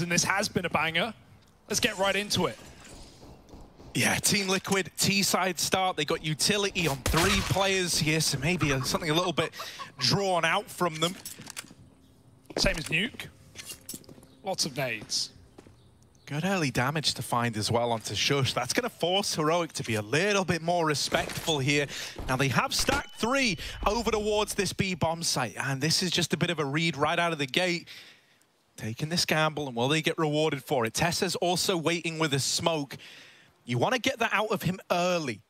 and this has been a banger. Let's get right into it. Yeah, Team Liquid, T-side start. They got utility on three players here, so maybe a, something a little bit drawn out from them. Same as Nuke. Lots of nades. Good early damage to find as well onto Sjuush. That's going to force Heroic to be a little bit more respectful here. Now, they have stacked three over towards this B-bomb site, and this is just a bit of a read right out of the gate. Taking this gamble, and will they get rewarded for it? TeSeS's also waiting with a smoke. You want to get that out of him early.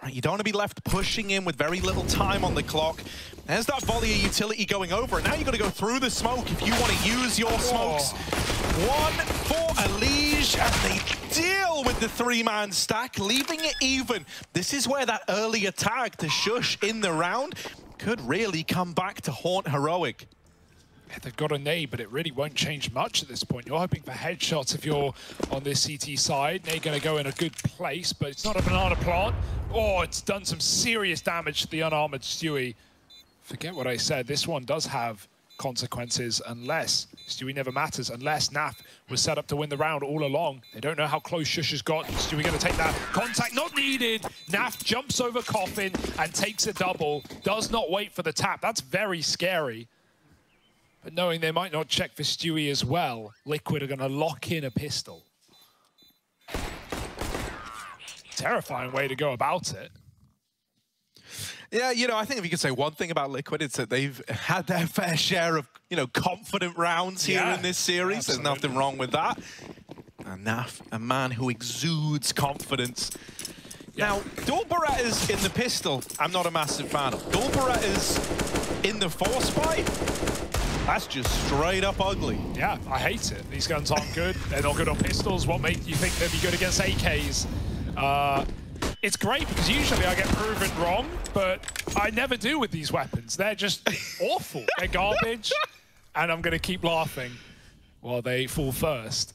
Right, you don't want to be left pushing in with very little time on the clock. There's that volley of utility going over, and now you've got to go through the smoke if you want to use your smokes. One for Elige, and they deal with the three-man stack, leaving it even. This is where that early attack to Sjuush in the round could really come back to haunt Heroic. They've got a nade, but it really won't change much at this point. You're hoping for headshots if you're on this CT side. They're going to go in a good place, but it's not a banana plant. Oh, it's done some serious damage to the unarmored Stewie. Forget what I said. This one does have consequences unless Stewie never matters, unless Naf was set up to win the round all along. They don't know how close Sjuush has got. Stewie going to take that contact, not needed. Naf jumps over Coffin and takes a double, does not wait for the tap. That's very scary. But knowing they might not check for Stewie as well, Liquid are going to lock in a pistol. Terrifying way to go about it. Yeah, you know, I think if you could say one thing about Liquid, it's that they've had their fair share of, you know, confident rounds here yeah, in this series. Absolutely. There's nothing wrong with that. And Naf, a man who exudes confidence. Yeah. Now, Dual Berettas in the pistol, I'm not a massive fan of. Dual Berettas in the Force buy, that's just straight up ugly. Yeah, I hate it. These guns aren't good. They're not good on pistols. What made you think they'd be good against AKs? Uh, it's great because usually I get proven wrong, but I never do with these weapons. They're just awful. They're garbage, and I'm going to keep laughing while they fall first.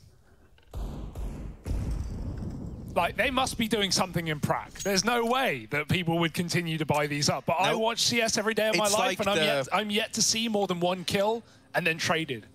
Like, they must be doing something in Prague. There's no way that people would continue to buy these up. But. I watch CS every day of my life, like and I'm, yet, I'm yet to see more than one kill and then traded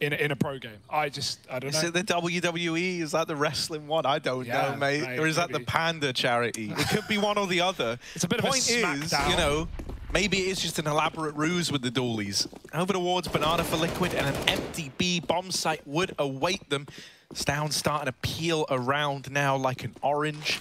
in a, in a pro game. I just, I don't know. Is it the WWE? Is that the wrestling one? I don't yeah, know, mate. mate. Or is maybe. that the Panda charity? it could be one or the other. It's a bit Point of a smackdown. is, you know, maybe it is just an elaborate ruse with the dualies. Over towards Banana for Liquid and an empty B bomb site would await them. Stavn starting to peel around now like an orange.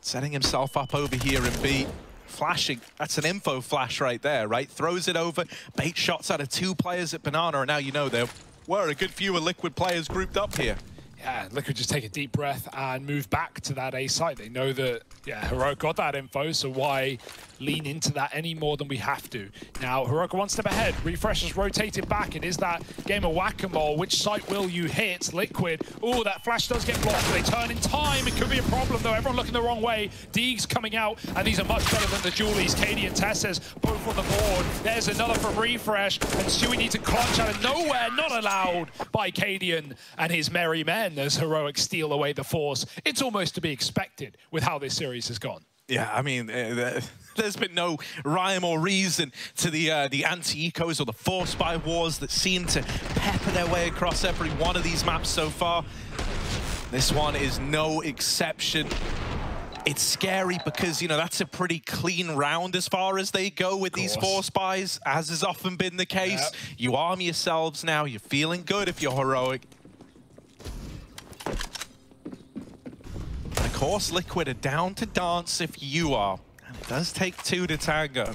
Setting himself up over here in B. Flashing, that's an info flash right there, right? Throws it over, bait shots out of two players at Banana, and now you know there were a good few of Liquid players grouped up here. Yeah, Liquid just take a deep breath and move back to that A site. They know that, yeah, Heroic got that info, so why lean into that any more than we have to. Now, Heroic one step ahead. Refrezh has rotated back. It is that game of whack-a-mole. Which site will you hit? Liquid. Oh, that flash does get blocked. They turn in time. It could be a problem, though. Everyone looking the wrong way. Deegs coming out, and these are much better than the dualies. KD and TeSeS both on the board. There's another from Refrezh, and Stewie needs to clutch out of nowhere. Not allowed by Cadian and his merry men as Heroic steal away the Force. It's almost to be expected with how this series has gone. Yeah, I mean, uh, there's been no rhyme or reason to the uh, the anti-ecos or the force buy wars that seem to pepper their way across every one of these maps so far. This one is no exception. It's scary because, you know, that's a pretty clean round as far as they go with these force buys, as has often been the case. Yep. You arm yourselves now. You're feeling good if you're heroic. And Of course, Liquid are down to dance if you are. Does take two to tango.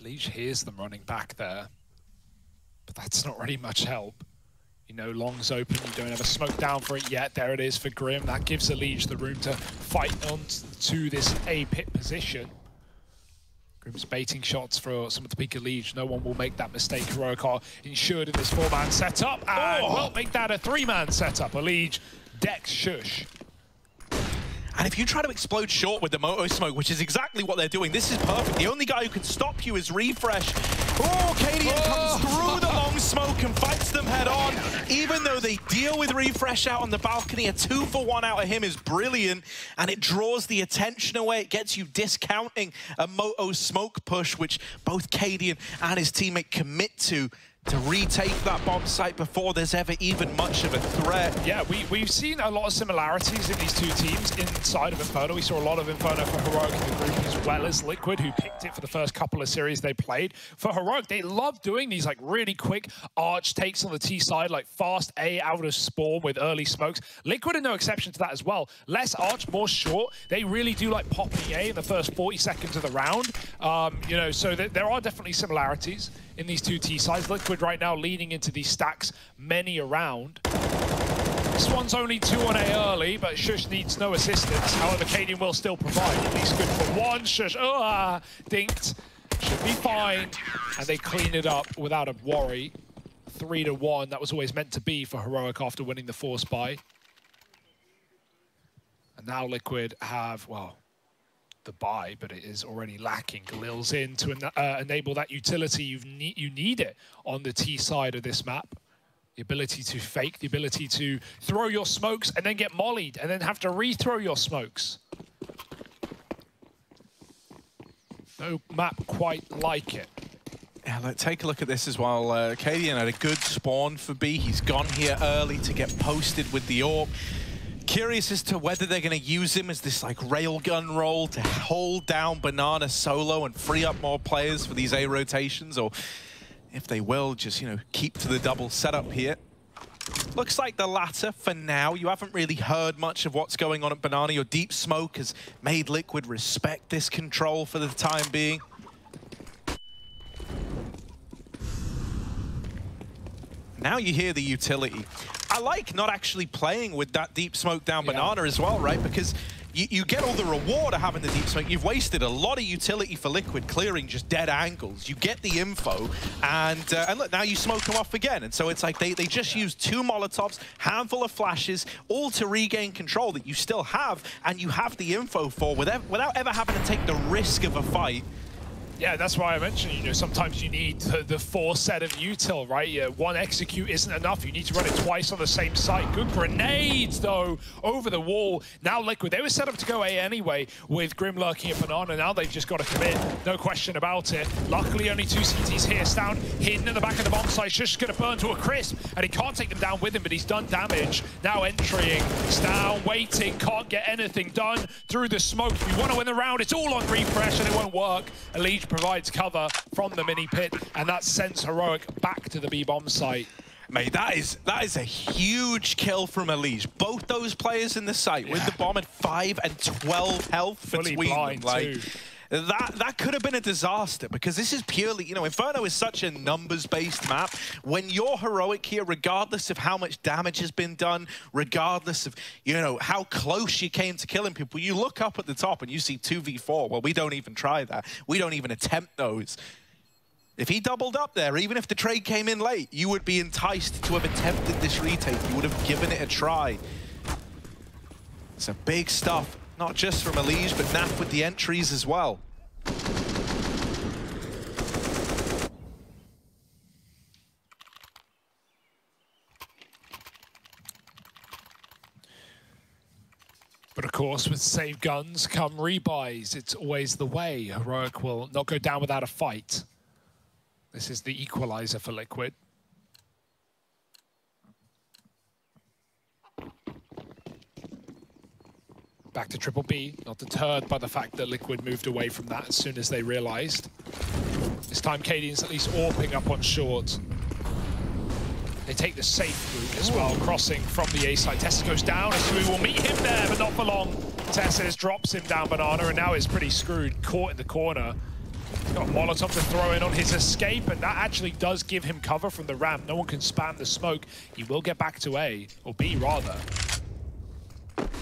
Elige hears them running back there, but that's not really much help. You know, Long's open, you don't have a smoke down for it yet. There it is for Grim. That gives Elige the room to fight on to this A-pit position. Grim's baiting shots for some of the peak Elige. No one will make that mistake. Heroic are insured in this four-man setup and oh. will make that a three-man setup. Elige, Dex, Sjuush. And if you try to explode short with the Moto Smoke, which is exactly what they're doing, this is perfect. The only guy who can stop you is Refrezh. Oh, Cadian oh. comes through smoke and fights them head on. Even though they deal with Refrezh out on the balcony, a two for one out of him is brilliant. And it draws the attention away. It gets you discounting a Moto Smoke push, which both Cadian and his teammate commit to to retake that bomb site before there's ever even much of a threat. Yeah, we, we've seen a lot of similarities in these two teams inside of Inferno. We saw a lot of Inferno for Heroic in the group as well as Liquid, who picked it for the first couple of series they played. For Heroic, they love doing these like really quick arch takes on the T side, like fast A out of spawn with early smokes. Liquid are no exception to that as well. Less arch, more short. They really do like popping A in the first 40 seconds of the round. Um, you know, so th there are definitely similarities in these two T-sides. Liquid right now leading into these stacks, many around. This one's only two on A early, but Sjuush needs no assistance. However, Cadian will still provide. At least good for one. Sjuush, oh, ah, dinked. Should be fine. And they clean it up without a worry. Three to one. That was always meant to be for Heroic after winning the Force buy. And now Liquid have, well, the buy, but it is already lacking. Galil's in to en uh, enable that utility. you ne you need it on the T side of this map. The ability to fake, the ability to throw your smokes and then get mollied and then have to rethrow your smokes. No map quite like it. Yeah, let's take a look at this as well. Uh, Cadian had a good spawn for B. He's gone here early to get posted with the AWP curious as to whether they're going to use him as this like railgun role to hold down Banana solo and free up more players for these A rotations, or if they will, just, you know, keep to the double setup here. Looks like the latter for now. You haven't really heard much of what's going on at Banana. Your Deep Smoke has made Liquid respect this control for the time being. Now you hear the utility. I like not actually playing with that deep smoke down yeah. banana as well, right? Because you, you, get all the reward of having the deep smoke. You've wasted a lot of utility for Liquid clearing just dead angles. You get the info, and uh, and look, now you smoke them off again. And so it's like they, they just use two Molotovs, handful of flashes, all to regain control that you still have, and you have the info for without, without ever having to take the risk of a fight yeah, that's why I mentioned, you know, sometimes you need the, the four set of util, right? Yeah, one execute isn't enough. You need to run it twice on the same site. Good grenades, though, over the wall. Now Liquid, they were set up to go A anyway with Grim lurking up and on, and Now they've just got to commit. No question about it. Luckily, only two CTs here. Stavn hidden in the back of the bomb site. Just going to burn to a crisp, and he can't take them down with him, but he's done damage. Now entering. Stavn waiting, can't get anything done through the smoke. If you want to win the round, it's all on refrezh, and it won't work. Elige provides cover from the mini pit, and that sends Heroic back to the B-bomb site. Mate, that is that is a huge kill from Elige. Both those players in the site yeah. with the bomb at 5 and 12 health Fully between blind Like, too that that could have been a disaster because this is purely, you know, Inferno is such a numbers-based map. When you're heroic here, regardless of how much damage has been done, regardless of, you know, how close you came to killing people, you look up at the top and you see 2v4. Well, we don't even try that. We don't even attempt those. If he doubled up there, even if the trade came in late, you would be enticed to have attempted this retake. You would have given it a try. It's a big stuff not just from Elige, but Naf with the entries as well. But of course, with save guns come rebuys. It's always the way. Heroic will not go down without a fight. This is the equalizer for Liquid. Back to Triple B, not deterred by the fact that Liquid moved away from that as soon as they realized. This time Cadian's at least AWPing up on short. They take the safe route as well, crossing from the A side. TeSeS goes down, as we will meet him there, but not for long. TeSeS drops him down Banana, and now is pretty screwed, caught in the corner. He's got Molotov to throw in on his escape, and that actually does give him cover from the ramp. No one can spam the smoke. He will get back to A, or B rather.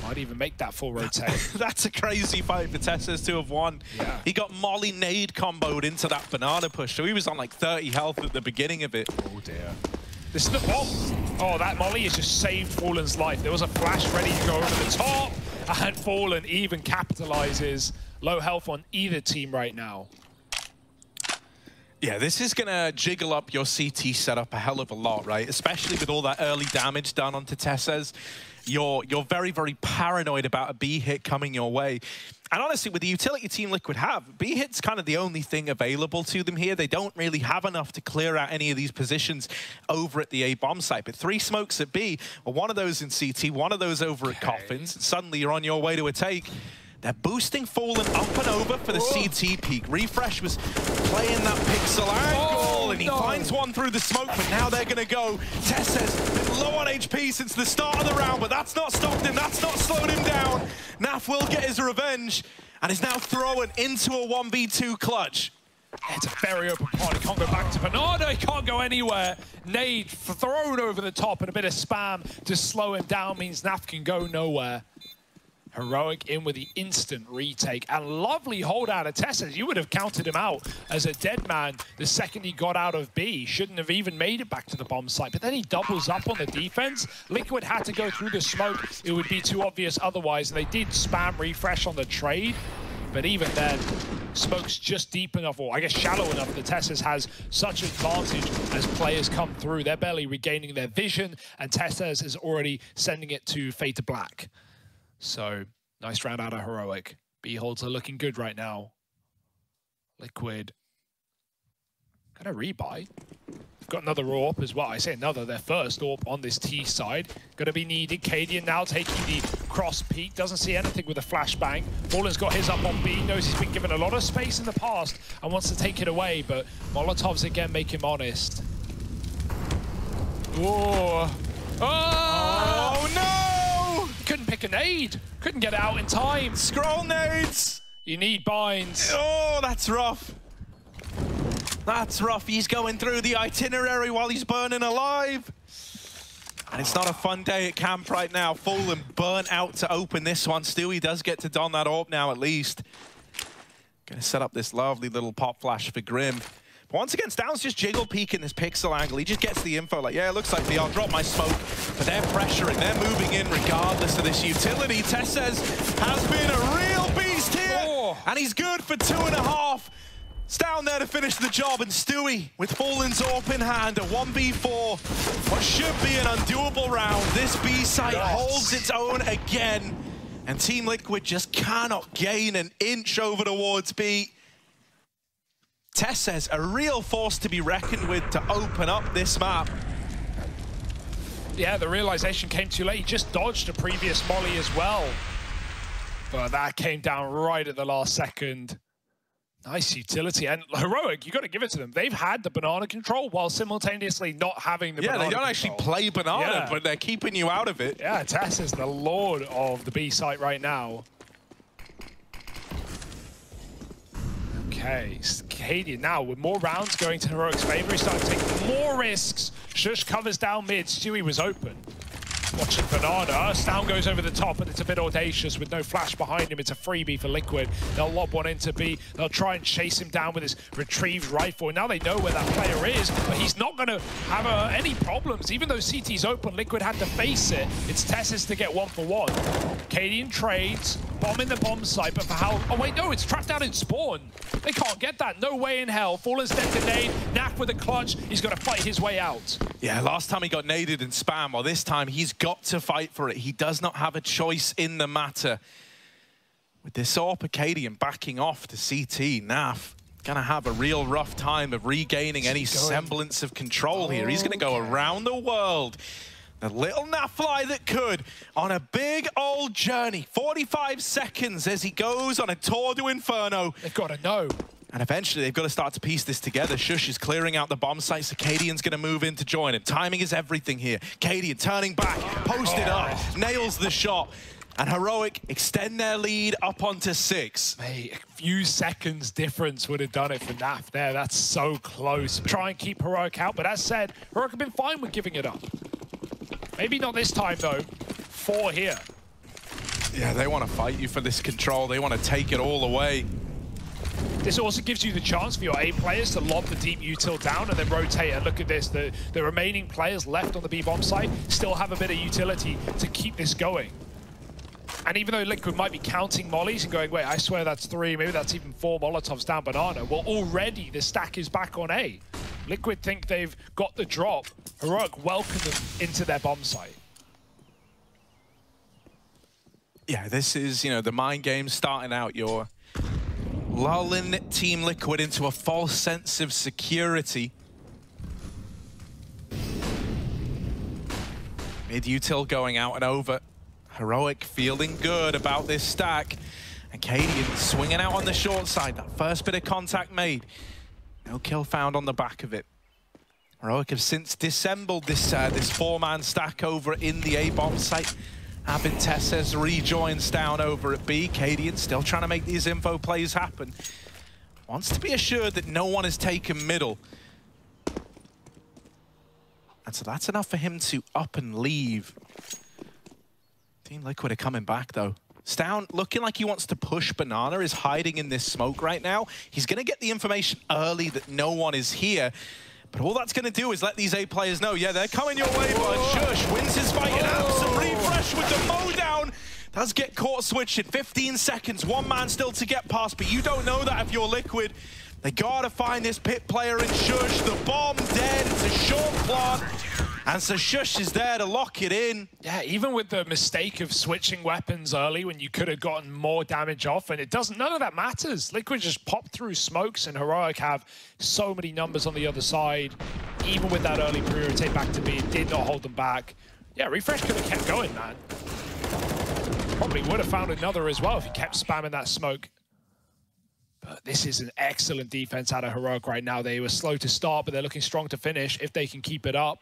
Might even make that full rotate. That's a crazy fight for TeSeS to have won. Yeah. He got Molly nade comboed into that banana push, so he was on like 30 health at the beginning of it. Oh dear. This is the bomb. Oh, that Molly has just saved Fallen's life. There was a flash ready to go over the top. and Fallen even capitalizes. Low health on either team right now. Yeah, this is going to jiggle up your CT setup a hell of a lot, right? Especially with all that early damage done onto TeSeS. You're, you're very, very paranoid about a B hit coming your way. And honestly, with the utility Team Liquid have, B hit's kind of the only thing available to them here. They don't really have enough to clear out any of these positions over at the A bomb site. But three smokes at B, well, one of those in CT, one of those over okay. at Coffins. Suddenly you're on your way to a take. They're boosting Fallen up and over for the Whoa. CT peak. Refrezh was playing that pixel angle, and he finds one through the smoke, but now they're going to go. Tess has been low on HP since the start of the round, but that's not stopped him. That's not slowed him down. Naf will get his revenge, and is now thrown into a 1v2 clutch. It's a very open pot. He can't go back to Bernardo. He can't go anywhere. Nade thrown over the top and a bit of spam to slow him down means Naf can go nowhere. Heroic in with the instant retake. And lovely hold out of TeSeS. You would have counted him out as a dead man the second he got out of B. Shouldn't have even made it back to the bomb site. But then he doubles up on the defense. Liquid had to go through the smoke. It would be too obvious otherwise. And they did spam refrezh on the trade. But even then, Smoke's just deep enough, or I guess shallow enough, that TeSeS has such advantage as players come through. They're barely regaining their vision, and TeSeS is already sending it to Fade to Black. So nice round out of Heroic. Beholds are looking good right now. Liquid. Gonna rebuy. Got another AWP as well. I say another, their first AWP on this T side. Gonna be needed. Cadian now taking the cross peak. Doesn't see anything with a flashbang. Fallen's got his up on B. Knows he's been given a lot of space in the past and wants to take it away, but Molotovs again make him honest. Oh, oh no! Couldn't pick a nade. Couldn't get out in time. Scroll nades. You need binds. Oh, that's rough. That's rough. He's going through the itinerary while he's burning alive. And it's not a fun day at camp right now. Fallen burnt out to open this one. Still, he does get to don that orb now at least. Gonna set up this lovely little pop flash for Grim. But once again, Stavn's just jiggle peeking this pixel angle. He just gets the info like, yeah, it looks like me. I'll drop my smoke. But they're pressuring. They're moving in regardless of this utility. TeSeS has been a real beast here. Oh. And he's good for two and a half. Down there to finish the job, and Stewie with Fallen's AWP in hand, a 1v4. What should be an undoable round. This B site yes. holds its own again, and Team Liquid just cannot gain an inch over towards B. TeSeS a real force to be reckoned with to open up this map. Yeah, the realization came too late. He just dodged a previous molly as well. But that came down right at the last second. Nice utility. And Heroic, you got to give it to them. They've had the banana control while simultaneously not having the yeah, banana they don't control. actually play banana, yeah. but they're keeping you out of it. Yeah, Tess is the lord of the B site right now. Okay, Cadian now with more rounds going to Heroic's favor. He's starting to take more risks. Sjuush covers down mid. Stewie was open. Watching Banana. Stavn goes over the top, and it's a bit audacious with no flash behind him. It's a freebie for Liquid. They'll lob one into B. They'll try and chase him down with his retrieved rifle. Now they know where that player is, but he's not going to have uh, any problems. Even though CT's open, Liquid had to face it. It's TeSeS to get one for one. Cadian trades, bomb in the bomb site, but for how... Oh, wait, no, it's trapped out in spawn. They can't get that. No way in hell. Fallen's dead to nade. Naf with a clutch. He's got to fight his way out. Yeah, last time he got naded in spam. Well, this time he's got to fight for it. He does not have a choice in the matter. With this Orpicadian backing off to CT, Naf gonna have a real rough time of regaining any semblance of control oh, here. He's gonna go okay. around the world. The little Nafly that could on a big old journey. 45 seconds as he goes on a tour to Inferno. They've got to know. And eventually they've got to start to piece this together. Sjuush is clearing out the bomb site, so Cadian's going to move in to join him. Timing is everything here. Cadian turning back, posted up, nails the shot. And Heroic extend their lead up onto six. Mate, a few seconds difference would have done it for Naf there. That's so close. Try and keep Heroic out, but as said, Heroic have been fine with giving it up. Maybe not this time, though. Four here. Yeah, they want to fight you for this control. They want to take it all away. This also gives you the chance for your A players to lob the deep util down and then rotate. And look at this, the, the remaining players left on the B-bomb site still have a bit of utility to keep this going. And even though Liquid might be counting mollies and going, wait, I swear that's three, maybe that's even four Molotovs down Banana, well, already the stack is back on A. Liquid think they've got the drop. Heroic welcome them into their bomb site. Yeah, this is, you know, the mind game starting out. You're lulling Team Liquid into a false sense of security. Mid-util going out and over. Heroic feeling good about this stack. And swinging out on the short side. That first bit of contact made. No kill found on the back of it. Heroic have since dissembled this uh, this four-man stack over in the A-bomb site. Aventeses rejoins down over at B. Cadian still trying to make these info plays happen. Wants to be assured that no one has taken middle. And so that's enough for him to up and leave. Team Liquid are coming back, though. Stavn, looking like he wants to push Banana, is hiding in this smoke right now. He's going to get the information early that no one is here. But all that's going to do is let these A players know, yeah, they're coming your way, but Sjuush wins his fight and Abs and refrezh with the mow down. Does get caught switching. 15 seconds, one man still to get past, but you don't know that if you're Liquid. They gotta find this pit player in Sjuush. The bomb dead, it's a short plant. And so Sjuush is there to lock it in. Yeah, even with the mistake of switching weapons early when you could have gotten more damage off, and it doesn't, none of that matters. Liquid just popped through smokes, and Heroic have so many numbers on the other side. Even with that early pre-rotate back to B, did not hold them back. Yeah, Refrezh could have kept going, man. Probably would have found another as well if he kept spamming that smoke. But this is an excellent defense out of Heroic right now. They were slow to start, but they're looking strong to finish if they can keep it up.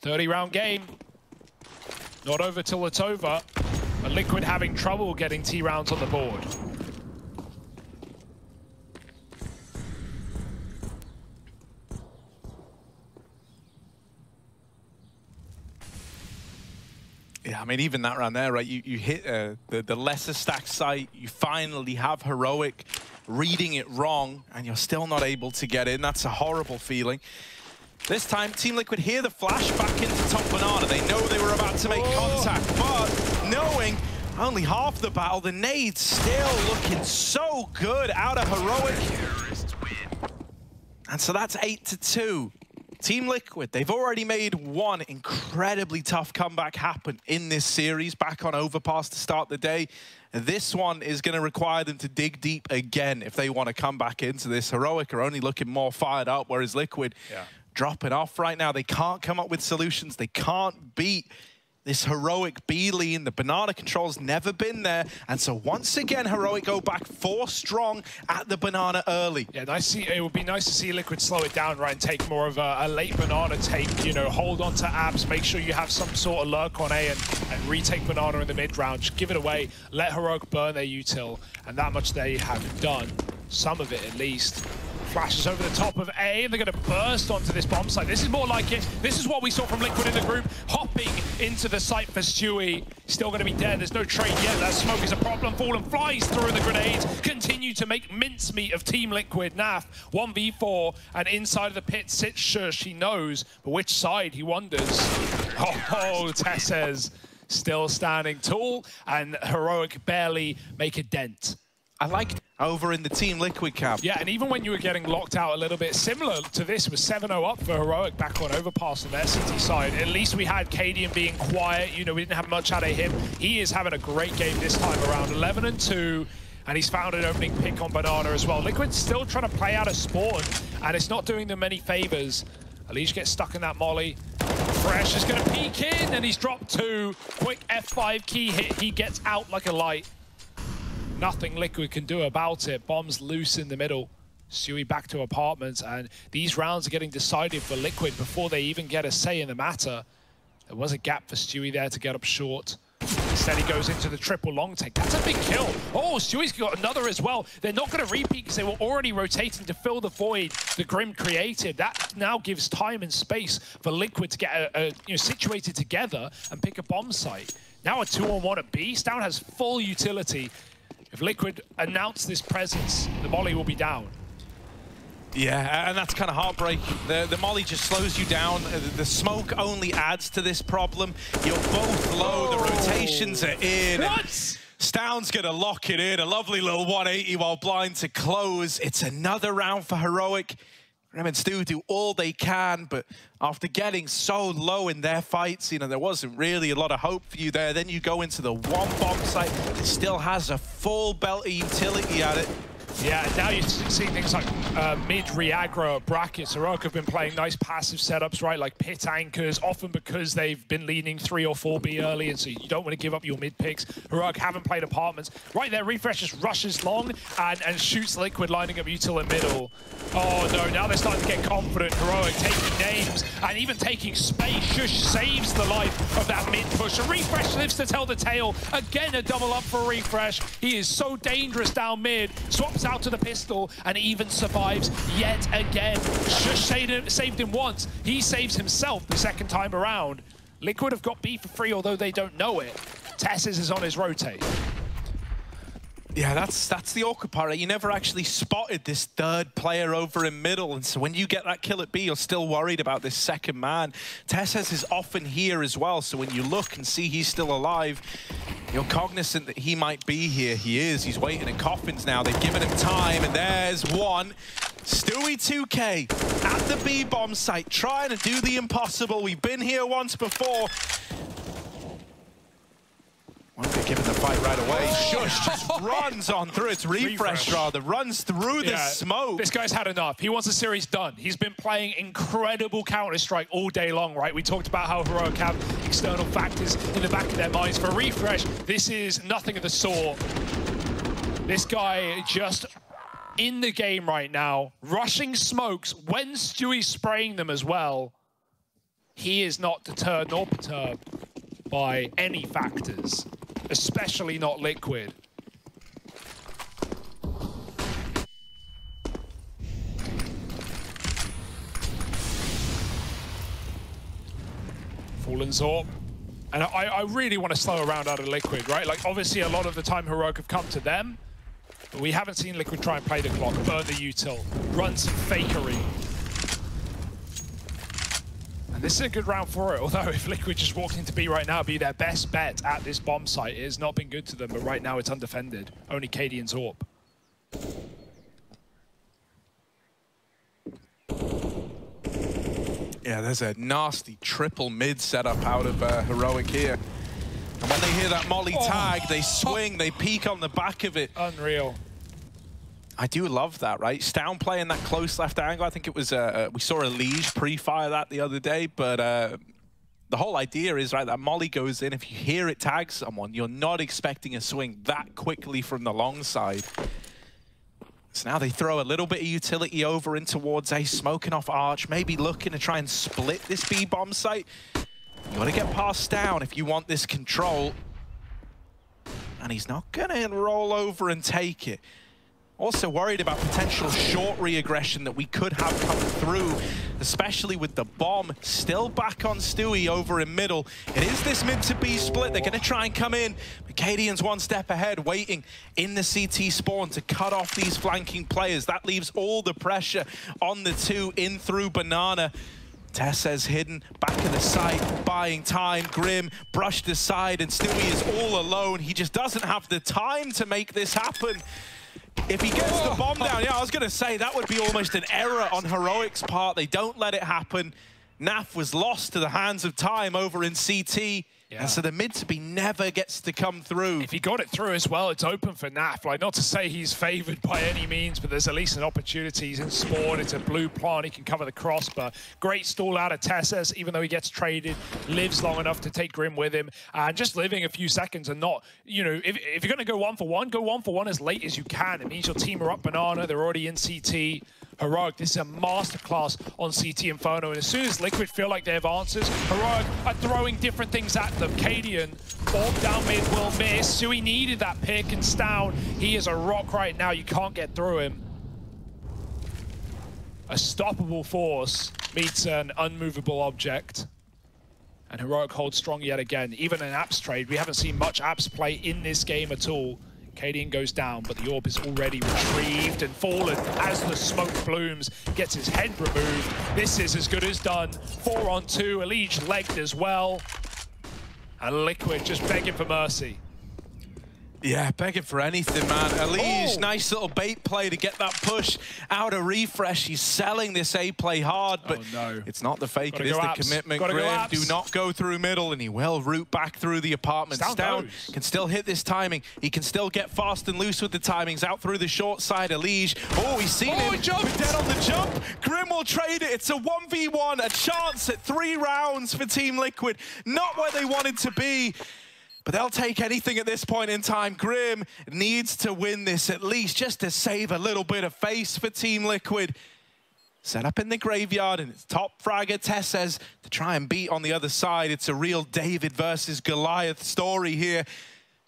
30 round game. Not over till it's over. But Liquid having trouble getting T rounds on the board. Yeah, I mean, even that round there, right? You, you hit uh, the, the lesser stack site, you finally have Heroic reading it wrong, and you're still not able to get in. That's a horrible feeling. This time, Team Liquid hear the flash back into top banana. They know they were about to make oh. contact, but knowing only half the battle, the nades still looking so good out of Heroic. And so that's 8 to two. Team Liquid, they've already made one incredibly tough comeback happen in this series back on Overpass to start the day. This one is going to require them to dig deep again if they want to come back into this. Heroic are only looking more fired up, whereas Liquid yeah dropping off right now. They can't come up with solutions. They can't beat this heroic B lean. The banana control's never been there. And so once again, Heroic go back four strong at the banana early. Yeah, nice. See, it would be nice to see Liquid slow it down, right, and take more of a, a, late banana take, you know, hold on to abs, make sure you have some sort of lurk on A and, and retake banana in the mid round. Just give it away, let Heroic burn their util, and that much they have done. Some of it at least. Flashes over the top of A, and they're going to burst onto this bomb site. This is more like it. This is what we saw from Liquid in the group, hopping into the site for Stewie. Still going to be dead. There's no trade yet. That smoke is a problem. Fallen flies through the grenades. Continue to make mincemeat of Team Liquid. Naf, 1v4, and inside of the pit sits Sjuush. He knows, but which side, he wonders. Oh, oh TeSeS still standing tall, and Heroic barely make a dent. I liked over in the Team Liquid camp. Yeah, and even when you were getting locked out a little bit, similar to this, was 7-0 up for Heroic back on Overpass on their city side. At least we had Cadian being quiet. You know, we didn't have much out of him. He is having a great game this time around. 11 and 2 and he's found an opening pick on Banana as well. Liquid's still trying to play out a spawn, and it's not doing them any favors. Alicia gets stuck in that molly. Fresh is going to peek in, and he's dropped two. Quick F5 key hit. He gets out like a light nothing Liquid can do about it. Bombs loose in the middle. Stewie back to apartments, and these rounds are getting decided for Liquid before they even get a say in the matter. There was a gap for Stewie there to get up short. Instead, he goes into the triple long take. That's a big kill. Oh, Stewie's got another as well. They're not going to repeat because they were already rotating to fill the void the Grim created. That now gives time and space for Liquid to get a, a, you know, situated together and pick a bomb site. Now a two-on-one at B. Stavn has full utility if Liquid announce this presence, the Molly will be down. Yeah, and that's kind of heartbreaking. The, the Molly just slows you down. Uh, the smoke only adds to this problem. You're both low. The rotations are in. What? Stavn's going to lock it in. A lovely little 180 while blind to close. It's another round for Heroic. And Stu do all they can, but after getting so low in their fights, you know, there wasn't really a lot of hope for you there. Then you go into the one bomb site that still has a full belt of utility at it. Yeah, now you see things like uh, mid-reaggro brackets. Heroic have been playing nice passive setups, right? Like pit anchors, often because they've been leaning 3 or 4B early, and so you don't want to give up your mid picks. Heroic haven't played apartments. Right there, Refrezh just rushes long and, and shoots Liquid, lining up Util in middle. Oh no, now they're starting to get confident. Heroic taking names and even taking space. Sjuush saves the life of that mid push. Refrezh lives to tell the tale. Again, a double up for Refrezh. He is so dangerous down mid. Swaps out to the pistol and even survives yet again. Sjuush saved him, once. He saves himself the second time around. Liquid have got B for free, although they don't know it. TeSeS is on his rotate. Yeah, that's that's the awkward part. Right? You never actually spotted this third player over in middle, and so when you get that kill at B, you're still worried about this second man. TeSeS is often here as well, so when you look and see he's still alive, you're cognizant that he might be here. He is. He's waiting in coffins now. They've given him time, and there's one. Stewie 2K at the B-bomb site, trying to do the impossible. We've been here once before. Won't be given the fight right away. Oh. Sjuush just runs on through. It's refrezh, refrezh. rather. Runs through the smoke. This guy's had enough. He wants the series done. He's been playing incredible Counter-Strike all day long, right? We talked about how Heroic have external factors in the back of their minds. For Refrezh, this is nothing of the sort. This guy just in the game right now, rushing smokes when Stewie's spraying them as well. He is not deterred nor perturbed by any factors especially not liquid. Fallen Zorb. And I, I really want to slow around out of Liquid, right? Like, obviously, a lot of the time Heroic have come to them, but we haven't seen Liquid try and play the clock, burn the util, run some fakery. And this is a good round for it, although if Liquid just walked into B right now, be their best bet at this bomb site. It has not been good to them, but right now it's undefended. Only KD and Zorb. Yeah, there's a nasty triple mid setup out of uh, Heroic here. And when they hear that Molly oh. tag, they swing, they peek on the back of it. Unreal. I do love that, right? Stavn playing that close left angle. I think it was, uh, uh we saw Elige pre-fire that the other day, but uh, the whole idea is, right, that Molly goes in. If you hear it tag someone, you're not expecting a swing that quickly from the long side. So now they throw a little bit of utility over in towards A, smoking off Arch, maybe looking to try and split this B-bomb site. You to get past down if you want this control. And he's not going to roll over and take it. Also worried about potential short re-aggression that we could have come through, especially with the bomb still back on Stewie over in middle. It is this mid to B split. They're going to try and come in. But Cadian's one step ahead, waiting in the CT spawn to cut off these flanking players. That leaves all the pressure on the two in through Banana. TeSeS hidden back in the site, buying time. Grim brushed aside, and Stewie is all alone. He just doesn't have the time to make this happen. If he gets the bomb down, yeah, I was going to say that would be almost an error on Heroic's part. They don't let it happen. Naf was lost to the hands of time over in CT. Yeah. And so the mid to be never gets to come through. If he got it through as well, it's open for Naf. Like, not to say he's favored by any means, but there's at least an opportunity. He's in spawn. It's a blue plant. He can cover the cross, but great stall out of TeSeS, even though he gets traded, lives long enough to take Grim with him, and just living a few seconds and not, you know, if, if you're going to go one for one, go one for one as late as you can. It means your team are up banana. They're already in CT. Heroic, this is a masterclass on CT Inferno. And as soon as Liquid feel like they have answers, Heroic are throwing different things at them. Cadian, Orb down mid will miss. Sui needed that pick and Stavn. He is a rock right now. You can't get through him. A stoppable force meets an unmovable object. And Heroic holds strong yet again. Even an Apps trade, we haven't seen much Apps play in this game at all. Cadian goes down, but the orb is already retrieved and fallen as the smoke blooms, gets his head removed. This is as good as done. Four on two, Elige legged as well. And Liquid just begging for mercy. Yeah, begging for anything, man. Elige, Oh. nice little bait play to get that push out of refrezh. He's selling this A play hard, but Oh, no. it's not the fake, Gotta it is go the apps. commitment. Gotta Grim, do not go through middle, and he will root back through the apartments. Down Down can still hit this timing. He can still get fast and loose with the timings. Out through the short side, Elige. Oh, he's seen Oh, him. he jumped. Dead on the jump. Grim will trade it. It's a 1v1, a chance at three rounds for Team Liquid. Not where they wanted to be. But they'll take anything at this point in time. Grim needs to win this at least just to save a little bit of face for Team Liquid. Set up in the graveyard and it's top fragger TeSeS to try and beat on the other side. It's a real David versus Goliath story here.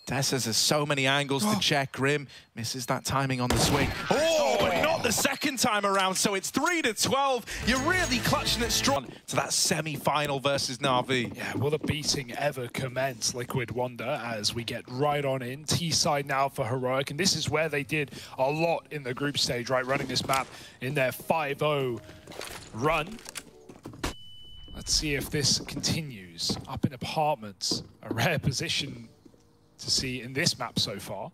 TeSeS has so many angles to check. Grim misses that timing on the swing. Oh, not the second time around. So it's 3 to 12. You're really clutching it strong to that semi-final versus Na'Vi. Yeah, will the beating ever commence, Liquid wonder, as we get right on in. T-side now for Heroic, and this is where they did a lot in the group stage, right? Running this map in their 5-0 run. Let's see if this continues. Up in apartments, a rare position to see in this map so far.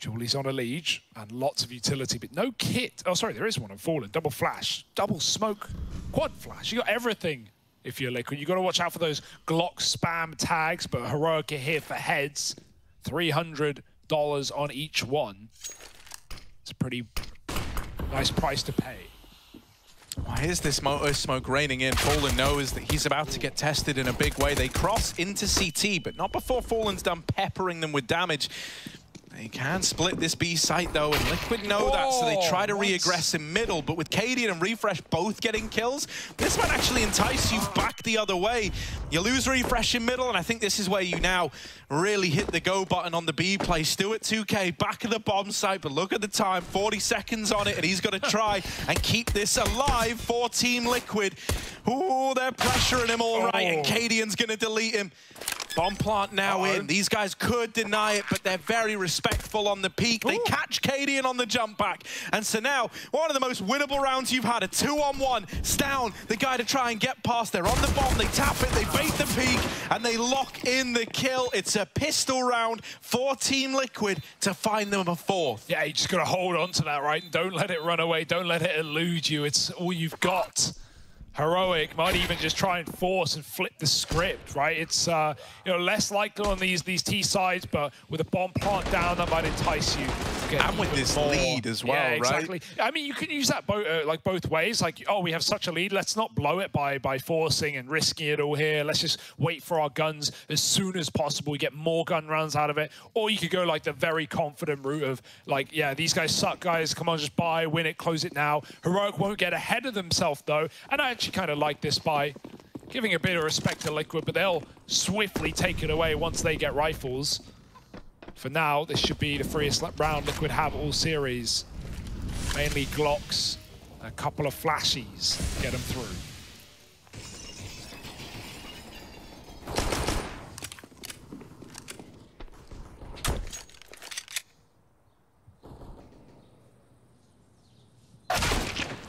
Julie's on a lead and lots of utility, but no kit. Oh, sorry, there is one on Fallen. Double flash, double smoke, quad flash. You got everything if you're liquid. You got to watch out for those Glock spam tags, but Heroic are here for heads. $300 on each one. It's a pretty nice price to pay. Why is this motor uh, smoke raining in? Fallen knows that he's about to get tested in a big way. They cross into CT, but not before Fallen's done peppering them with damage. They can split this B site though, and Liquid know that, so they try to Oh, re-aggress in middle. But with Cadian and Refrezh both getting kills, this might actually entice you back the other way. You lose Refrezh in middle, and I think this is where you now really hit the go button on the B play. Stu at 2K, back of the bomb site, but look at the time, 40 seconds on it, and he's got to try and keep this alive for Team Liquid. Ooh, they're pressuring him all right, and Oh. Cadian's going to delete him. Bomb plant now Uh-oh. in. These guys could deny it, but they're very respectful on the peak. They catch Cadian on the jump back. And so now, one of the most winnable rounds you've had, a two-on-one. Stavn, the guy to try and get past. They're on the bomb, they tap it, they bait the peak, and they lock in the kill. It's a pistol round for Team Liquid to find them a fourth. Yeah, you just got to hold on to that, right? And don't let it run away. Don't let it elude you. It's all you've got. Heroic might even just try and force and flip the script, right? It's uh, you know less likely on these these T sides, but with a bomb plant down, that might entice you. And with this more. lead as well, yeah, right? exactly. I mean, you can use that both uh, like both ways. Like, oh, we have such a lead. Let's not blow it by by forcing and risking it all here. Let's just wait for our guns as soon as possible. We get more gun rounds out of it. Or you could go like the very confident route of like, yeah, these guys suck, guys. Come on, just buy, win it, close it now. Heroic won't get ahead of themselves though, and I actually kind of like this by giving a bit of respect to Liquid, but they'll swiftly take it away once they get rifles. For now, this should be the freest round Liquid have all series. Mainly Glocks, a couple of flashies get them through.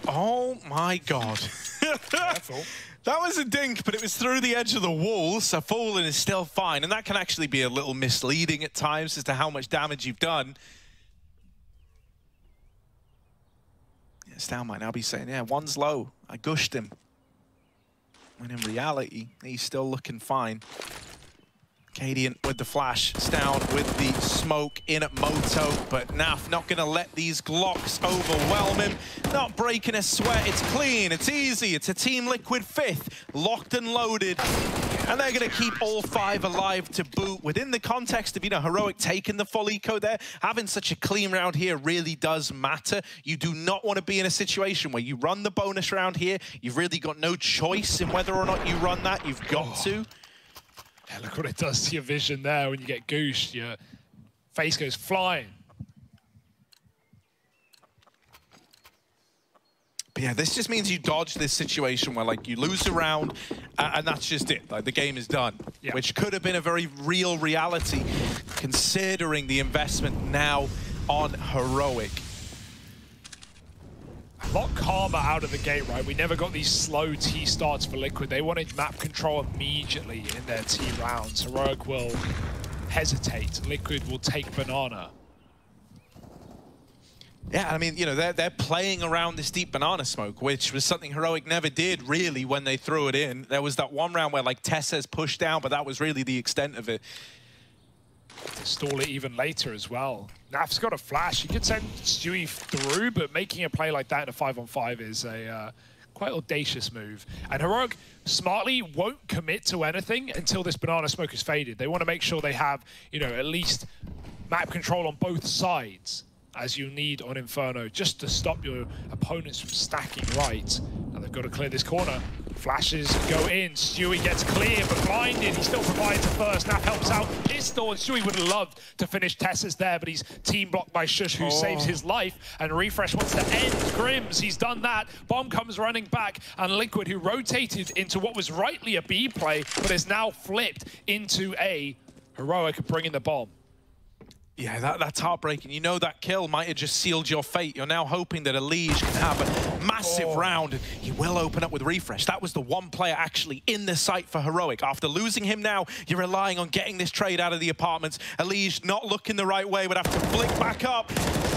Oh my god. That was a dink, but it was through the edge of the wall, so falling is still fine. And that can actually be a little misleading at times as to how much damage you've done. Yeah, Stow might now be saying, yeah, one's low. I gushed him. When in reality, he's still looking fine. Cadian with the flash, Stavn with the smoke in at Moto, but Naf not going to let these Glocks overwhelm him. Not breaking a sweat, it's clean, it's easy, it's a Team Liquid fifth, locked and loaded. And they're going to keep all five alive to boot. Within the context of, you know, Heroic taking the full eco there, having such a clean round here really does matter. You do not want to be in a situation where you run the bonus round here. You've really got no choice in whether or not you run that. You've got oh. to. Yeah, look what it does to your vision there when you get goosed. Your face goes flying. But yeah, this just means you dodge this situation where like you lose a round uh, and that's just it. Like the game is done, Yeah. which could have been a very real reality considering the investment now on Heroic. A lot calmer out of the gate, right? We never got these slow T starts for Liquid. They wanted map control immediately in their T rounds. Heroic will hesitate. Liquid will take Banana. Yeah, I mean, you know, they're, they're playing around this deep banana smoke, which was something Heroic never did, really, when they threw it in. There was that one round where, like, Tess's pushed down, but that was really the extent of it. To stall it even later as well. Naf's got a flash. He could send Stewie through, but making a play like that in a 5-on-5 is a uh, quite audacious move. And Heroic smartly won't commit to anything until this banana smoke is faded. They want to make sure they have, you know, at least map control on both sides as you need on Inferno, just to stop your opponents from stacking right. And they've got to clear this corner. Flashes go in, Stewie gets clear, but blinded, he still provides a first. Naf helps out Pistol, and Stewie would have loved to finish TeSeS there, but he's team blocked by Sjuush, who oh. saves his life, and Refrezh wants to end Grims, he's done that. Bomb comes running back, and Liquid, who rotated into what was rightly a B play, but is now flipped into a Heroic bringing the bomb. Yeah, that, that's heartbreaking. You know that kill might have just sealed your fate. You're now hoping that Elige can have a massive oh. round. And he will open up with Refrezh. That was the one player actually in the site for Heroic. After losing him now, you're relying on getting this trade out of the apartments. Elige not looking the right way, would have to flick back up.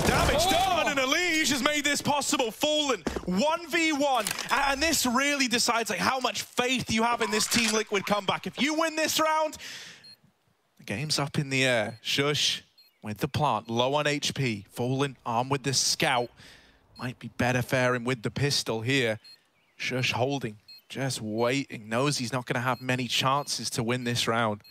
Damage oh. done, and Elige has made this possible. Fallen, 1v1. And this really decides like how much faith you have in this Team Liquid comeback. If you win this round, the game's up in the air. Sjuush with the plant, low on HP, falling armed with the scout. Might be better faring with the pistol here. Sjuush holding, just waiting, knows he's not going to have many chances to win this round.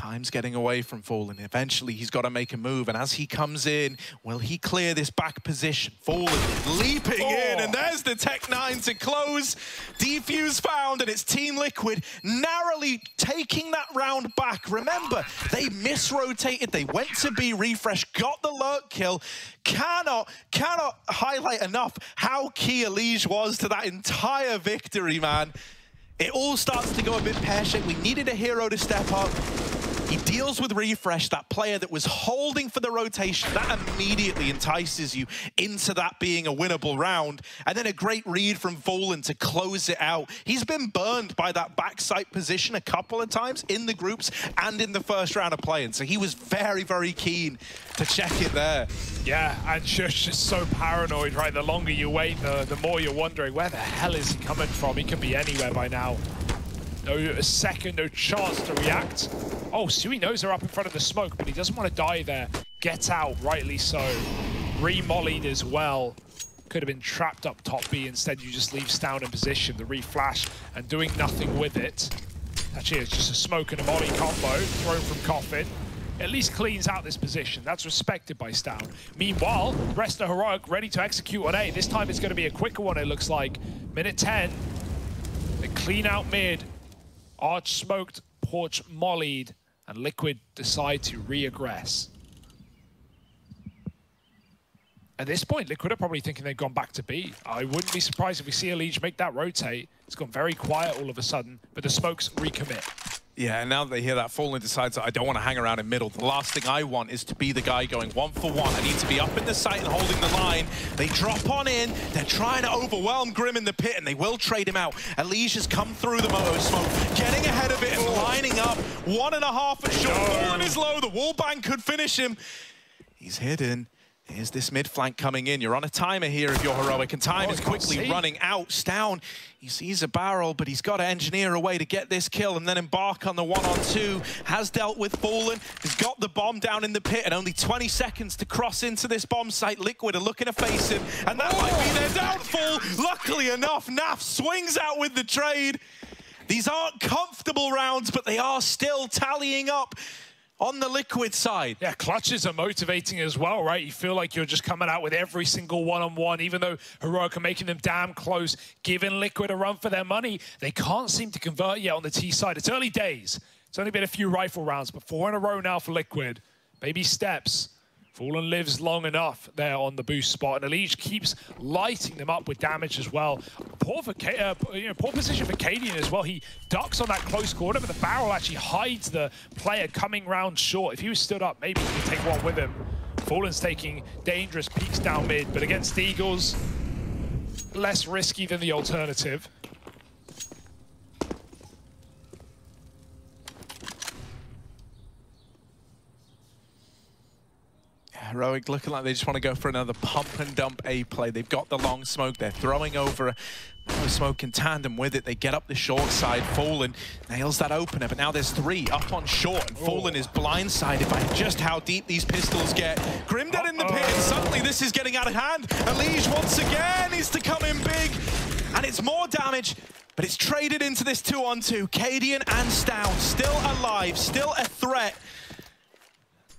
Time's getting away from Fallen. Eventually, he's got to make a move. And as he comes in, will he clear this back position? Fallen leaping oh. in, and there's the Tech-9 to close. Defuse found, and it's Team Liquid narrowly taking that round back. Remember, they misrotated. They went to be refrezh, got the lurk kill. Cannot, cannot highlight enough how key Elige was to that entire victory, man. It all starts to go a bit pear-shaped. We needed a hero to step up. He deals with Refrezh, that player that was holding for the rotation. That immediately entices you into that being a winnable round. And then a great read from Fallen to close it out. He's been burned by that backside position a couple of times in the groups and in the first round of playing. So he was very, very keen to check it there. Yeah, and Sjuush is so paranoid, right? The longer you wait, the, the more you're wondering, where the hell is he coming from? He could be anywhere by now. No second, no chance to react. Oh, Stewie knows they're up in front of the smoke, but he doesn't want to die there. Get out, rightly so. Remollied as well. Could have been trapped up top B. Instead, you just leave Stavn in position, the reflash, and doing nothing with it. Actually, it's just a smoke and a molly combo thrown from Coffin. At least cleans out this position. That's respected by Stavn. Meanwhile, rest of Heroic ready to execute on A. This time it's going to be a quicker one, it looks like. Minute 10. They clean out mid. Arch smoked, Porch mollied, and Liquid decide to re-aggress. At this point, Liquid are probably thinking they've gone back to B. I wouldn't be surprised if we see Elige make that rotate. It's gone very quiet all of a sudden, but the smokes recommit. Yeah, and now they hear that Fallen decides that I don't want to hang around in middle. The last thing I want is to be the guy going one for one. I need to be up in the site and holding the line. They drop on in. They're trying to overwhelm Grim in the pit, and they will trade him out. Elige has come through the moto smoke, getting ahead of it and lining up. One and a half short. No. Fallen is low. The wall bang could finish him. He's hidden. Here's this mid flank coming in. You're on a timer here if you're heroic, and time oh, is quickly running out. Stavn, he sees a barrel, but he's got to engineer a way to get this kill and then embark on the one-on-two. Has dealt with Fallen, has got the bomb down in the pit, and only 20 seconds to cross into this bomb site. Liquid are looking to face him, and that oh. might be their downfall. Luckily enough, Naf swings out with the trade. These aren't comfortable rounds, but they are still tallying up on the liquid side. Yeah, clutches are motivating as well, right? You feel like you're just coming out with every single one-on-one, -on -one, even though Heroic are making them damn close, giving Liquid a run for their money. They can't seem to convert yet on the T side. It's early days. It's only been a few rifle rounds, but four in a row now for Liquid. Baby steps. Fallen lives long enough there on the boost spot, and Elige keeps lighting them up with damage as well. Poor, for uh, you know, poor position for Cadian as well. He ducks on that close corner, but the barrel actually hides the player coming round short. If he was stood up, maybe he could take one with him. Fallen's taking dangerous peaks down mid, but against Eagles, less risky than the alternative. Heroic looking like they just want to go for another pump and dump A play. They've got the long smoke. They're throwing over a smoke in tandem with it. They get up the short side. Fallen nails that opener, but now there's three up on short, and Fallen is blindsided by just how deep these pistols get. Grim dead in the pit, and suddenly this is getting out of hand. Elige once again needs to come in big, and it's more damage. But it's traded into this two-on-two. 2 Cadian and Stavn still alive, still a threat.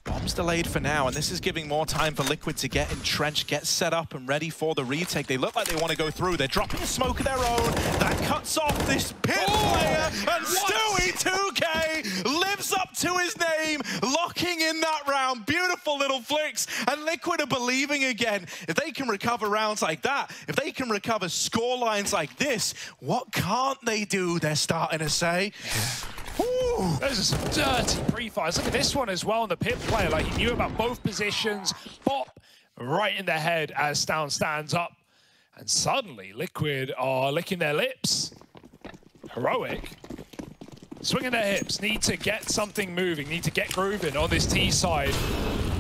Bombs delayed for now, and this is giving more time for Liquid to get entrenched, get set up and ready for the retake. They look like they want to go through. They're dropping a smoke of their own. That cuts off this pit oh, player, and Stewie 2K lives up to his name, locking in that round. Beautiful little flicks, and Liquid are believing again. If they can recover rounds like that, if they can recover score lines like this, what can't they do, they're starting to say. Yeah. Those are some dirty pre-fires. Look at this one as well on the pit player. Like he knew about both positions. Pop right in the head as Stavn stands up. And suddenly Liquid are licking their lips. Heroic. Swinging their hips. Need to get something moving. Need to get grooving on this T side.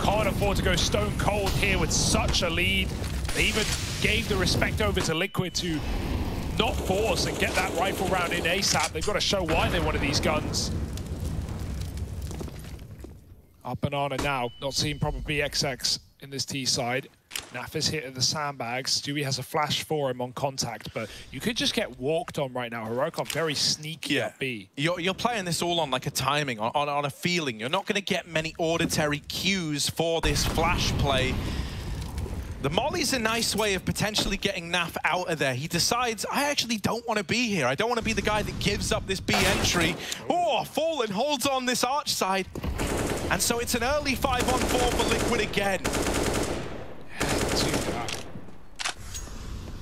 Can't afford to go stone cold here with such a lead. They even gave the respect over to Liquid to not force and get that rifle round in ASAP. They've got to show why they wanted these guns. Up Banana now, not seeing proper BXX in this T side. Naf is hit at the sandbags. Stewie has a flash for him on contact, but you could just get walked on right now. Heroic very sneaky yeah. at B. You're, you're playing this all on like a timing, on, on, on a feeling. You're not going to get many auditory cues for this flash play. The Molly's a nice way of potentially getting Naf out of there. He decides, I actually don't want to be here. I don't want to be the guy that gives up this B entry. Oh, Fallen holds on this arch side. And so it's an early 5 on 4 for Liquid again.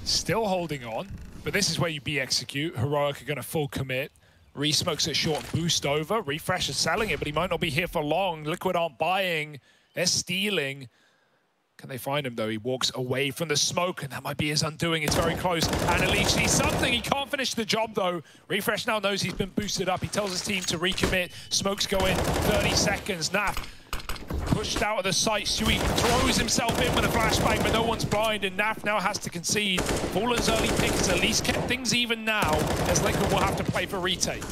Still holding on, but this is where you be execute. Heroic are going to full commit. Re-smokes it short, boost over. Refrezh is selling it, but he might not be here for long. Liquid aren't buying. They're stealing. Can they find him, though? He walks away from the smoke, and that might be his undoing. It's very close. And Elige sees something. He can't finish the job, though. Refrezh now knows he's been boosted up. He tells his team to recommit. Smokes go in 30 seconds. Naf pushed out of the site. Stewie throws himself in with a flashbang, but no one's blind, and Naf now has to concede. Fallen's early pick has at least kept things even now, as Liquid will have to play for retake.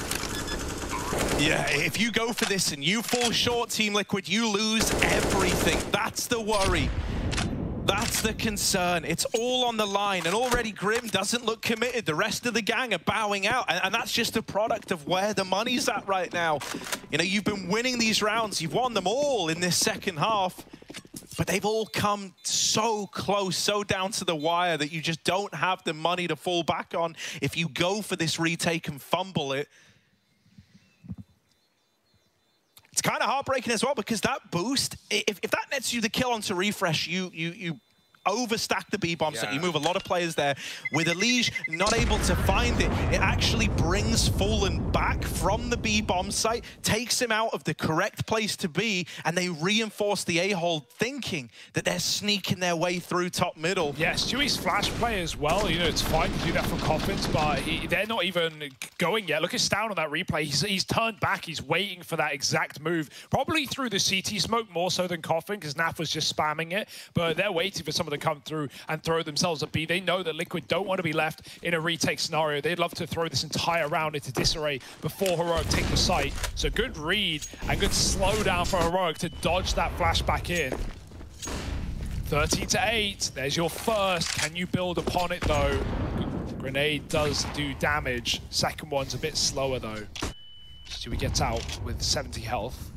Yeah, if you go for this and you fall short, Team Liquid, you lose everything. That's the worry. That's the concern. It's all on the line, and already Grim doesn't look committed. The rest of the gang are bowing out, and, and, that's just a product of where the money's at right now. You know, you've been winning these rounds. You've won them all in this second half, but they've all come so close, so down to the wire that you just don't have the money to fall back on. If you go for this retake and fumble it, it's kind of heartbreaking as well because that boost, if, if that nets you the kill onto refrezh, you you you overstack the B-bomb, yeah. so you move a lot of players there. With Elige not able to find it, it actually brings Fallen back from the B-bomb site, takes him out of the correct place to be, and they reinforce the A-hole thinking that they're sneaking their way through top middle. Yeah, Stewie's flash play as well, you know, it's fine to do that from Coffins, but he, they're not even going yet. Look at Stavn on that replay. He's, he's turned back, he's waiting for that exact move, probably through the CT smoke more so than Coffin, because Naf was just spamming it, but they're waiting for some of the come through and throw themselves at B. They know that Liquid don't want to be left in a retake scenario. They'd love to throw this entire round into disarray before Heroic take the site. So good read and good slowdown for Heroic to dodge that flashback in. 13 to 8. There's your first. Can you build upon it though? Grenade does do damage. Second one's a bit slower though. Stewie gets out with 70 health.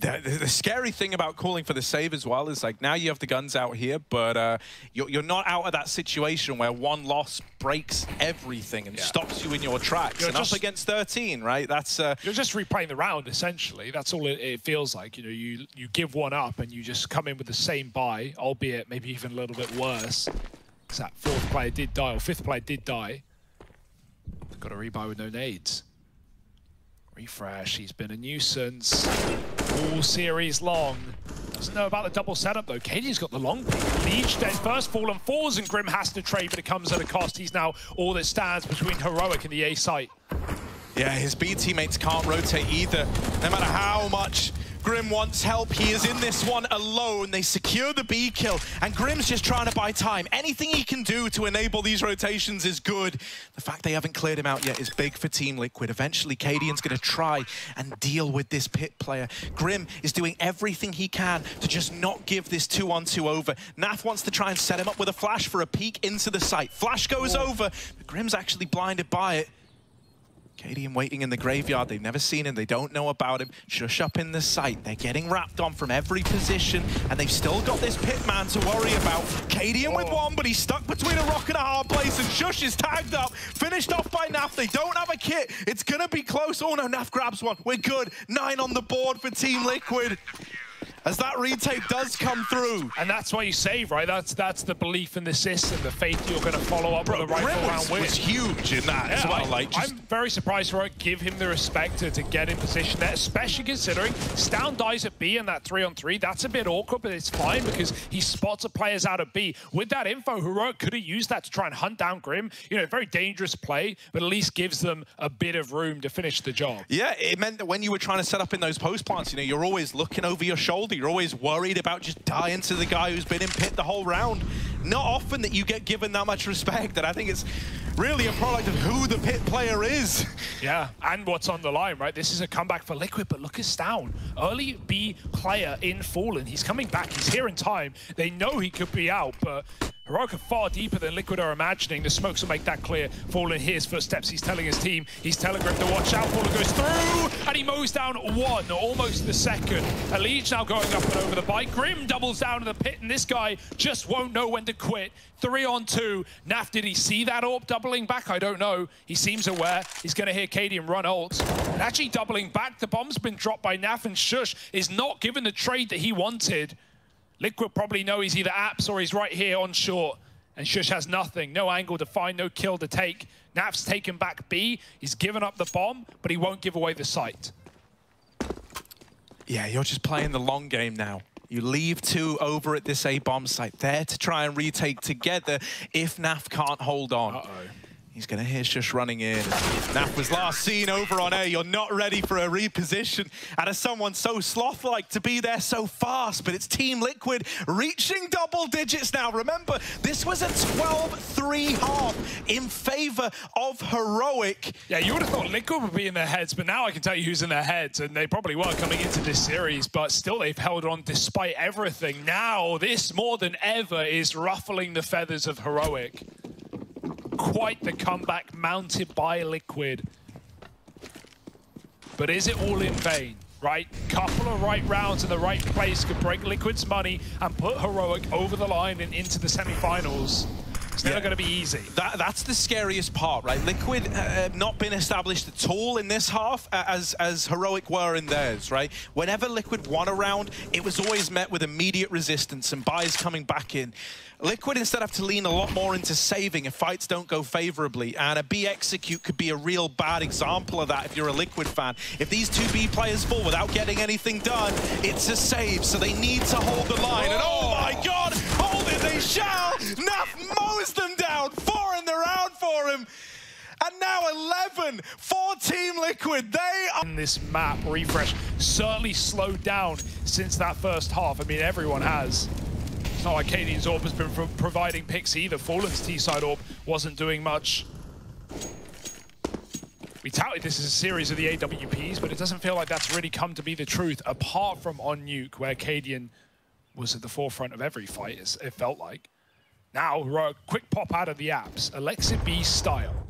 The, the, scary thing about calling for the save as well is like now you have the guns out here, but uh, you're, you're, not out of that situation where one loss breaks everything and yeah. stops you in your tracks. You're and just, up against 13, right? That's uh, you're just replaying the round essentially. That's all it, it, feels like. You know, you you give one up and you just come in with the same buy, albeit maybe even a little bit worse. Because that fourth player did die or fifth player did die. Got a rebuy with no nades. Refrezh, he's been a nuisance all series long. Doesn't know about the double setup though. Katie's got the long peek. Leech dead first, Fallen falls, and Grim has to trade, but it comes at a cost. He's now all that stands between Heroic and the A site. Yeah, his B teammates can't rotate either. No matter how much Grim wants help. He is in this one alone. They secure the B kill, and Grim's just trying to buy time. Anything he can do to enable these rotations is good. The fact they haven't cleared him out yet is big for Team Liquid. Eventually, Cadian's going to try and deal with this pit player. Grim is doing everything he can to just not give this two-on-two over. Naf wants to try and set him up with a flash for a peek into the site. Flash goes oh. over, but Grim's actually blinded by it. Cadian waiting in the graveyard. They've never seen him. They don't know about him. Sjuush up in the site. They're getting wrapped on from every position, and they've still got this Pitman to worry about. Cadian oh. with one, but he's stuck between a rock and a hard place, and Sjuush is tagged up, finished off by Naf. They don't have a kit. It's going to be close. Oh, no, Naf grabs one. We're good. Nine on the board for Team Liquid as that retake does come through. And that's why you save, right? That's that's the belief in the system, the faith you're going to follow up Bro, with a rifle round win. was huge in that yeah, as well. I, like, just... I'm very surprised for it. Give him the respect to, to get in position there, especially considering Stavn dies at B in that three on three. That's a bit awkward, but it's fine because he spots a players out of B. With that info, Heroic could have used that to try and hunt down Grim. You know, very dangerous play, but at least gives them a bit of room to finish the job. Yeah, it meant that when you were trying to set up in those post plants, you know, you're always looking over your shoulder you're always worried about just dying to the guy who's been in pit the whole round. Not often that you get given that much respect, and I think it's really a product of who the pit player is. Yeah, and what's on the line, right? This is a comeback for Liquid, but look at Stavn. Early B player in Fallen. He's coming back. He's here in time. They know he could be out, but Are far deeper than Liquid are imagining. The smokes will make that clear. Fallen here's footsteps. He's telling his team. He's telling Grim to watch out. Fallen goes through, and he mows down one, almost the second. Elige now going up and over the bike. Grim doubles down to the pit, and this guy just won't know when to quit. Three on two. Naf, did he see that AWP doubling back? I don't know. He seems aware. He's going to hear Cadian run ult. And actually doubling back. The bomb's been dropped by Naf, and Sjuush is not given the trade that he wanted. Liquid probably know he's either apps or he's right here on short. And Sjuush has nothing, no angle to find, no kill to take. Naf's taken back B. He's given up the bomb, but he won't give away the site. Yeah, you're just playing the long game now. You leave two over at this A-bomb site there to try and retake together if Naf can't hold on. Uh -oh. He's going to hear Sjuush running in. Naf was last seen over on A. You're not ready for a reposition. And as someone so sloth-like to be there so fast, but it's Team Liquid reaching double digits now. Remember, this was a 12-3 half in favor of Heroic. Yeah, you would have thought Liquid would be in their heads, but now I can tell you who's in their heads, and they probably were coming into this series, but still they've held on despite everything. Now, this more than ever is ruffling the feathers of Heroic quite the comeback mounted by Liquid. But is it all in vain? Right, couple of right rounds in the right place could break Liquid's money and put Heroic over the line and into the semi-finals. It's never yeah. going to be easy. That, that's the scariest part, right? Liquid uh, not been established at all in this half uh, as, as Heroic were in theirs, right? Whenever Liquid won a round, it was always met with immediate resistance and buys coming back in. Liquid instead have to lean a lot more into saving if fights don't go favorably, and a B execute could be a real bad example of that if you're a Liquid fan. If these two B players fall without getting anything done, it's a save, so they need to hold the line. And oh my god, shall! Naf mows them down, four in the round for him. And now 11 for Team Liquid. They are... This map refrezh certainly slowed down since that first half. I mean, everyone has. It's not like Cadian's orb has been pro providing picks either. Fallen's T-side orb wasn't doing much. We touted this as a series of the AWPs, but it doesn't feel like that's really come to be the truth, apart from on Nuke, where Cadian was at the forefront of every fight, it felt like. Now, a quick pop out of the apps. Alexa B style.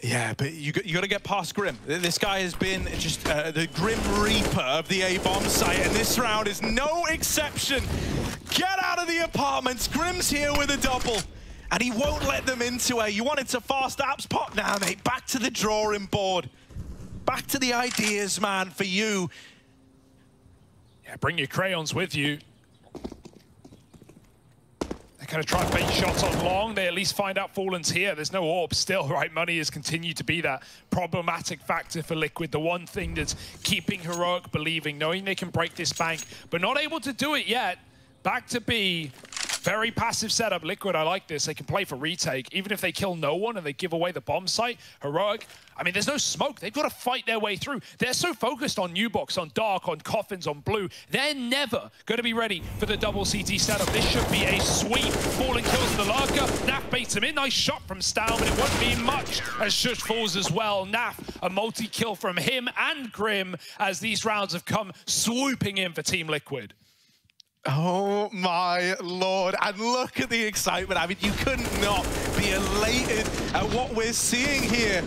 Yeah, but you, you got to get past Grim. This guy has been just uh, the Grim Reaper of the A-bomb site, and this round is no exception. Get out of the apartments. Grim's here with a double, and he won't let them into A. You wanted to fast apps pop now, mate. Back to the drawing board. Back to the ideas, man, for you. Yeah, bring your crayons with you They're going to try and fake shots on long. They at least find out Fallen's here. There's no AWP still, right? Money has continued to be that problematic factor for Liquid. The one thing that's keeping Heroic believing, knowing they can break this bank, but not able to do it yet. Back to B. Very passive setup. Liquid, I like this. They can play for retake. Even if they kill no one and they give away the bomb site, Heroic, I mean, there's no smoke. They've got to fight their way through. They're so focused on Nubox, on Dark, on Coffins, on Blue. They're never going to be ready for the double CT setup. This should be a sweep. Fallen kills the Lurker. Naf baits him in. Nice shot from Stavn, but it won't be much as Sjuush falls as well. Naf, a multi-kill from him and Grim as these rounds have come swooping in for Team Liquid. Oh my lord, and look at the excitement. I mean, you could not be elated at what we're seeing here.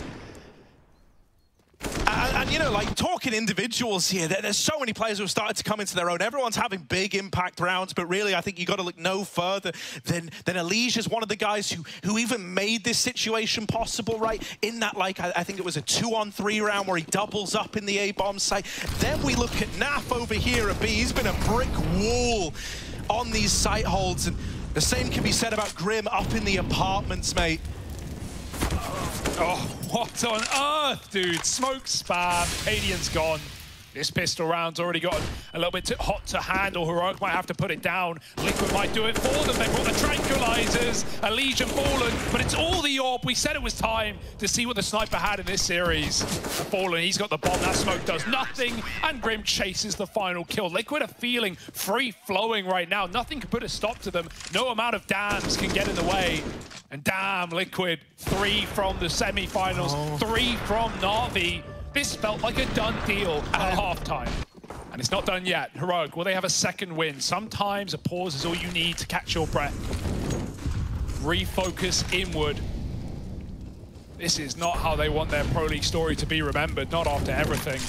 And, and, you know, like talking individuals here, there, there's so many players who have started to come into their own. Everyone's having big impact rounds, but really, I think you got to look no further than than is one of the guys who who even made this situation possible, right? In that, like, I, I think it was a two-on-three round where he doubles up in the A-bomb site. Then we look at Naf over here at B. He's been a brick wall on these site holds, and the same can be said about Grim up in the apartments, mate. Oh, what on earth, dude? Smoke spam. Cadian's gone. This pistol round's already got a little bit too hot to handle. Heroic might have to put it down. Liquid might do it for them. They brought the tranquilizers, a Legion fallen, but it's all the orb. We said it was time to see what the sniper had in this series. Fallen, he's got the bomb. That smoke does nothing, and Grim chases the final kill. Liquid are feeling free-flowing right now. Nothing can put a stop to them. No amount of dams can get in the way. And damn, Liquid, three from the semi-finals, oh. three from Na'Vi. This felt like a done deal at uh-huh. halftime. And it's not done yet. Heroic, will they have a second win? Sometimes a pause is all you need to catch your breath. Refocus inward. This is not how they want their Pro League story to be remembered, not after everything.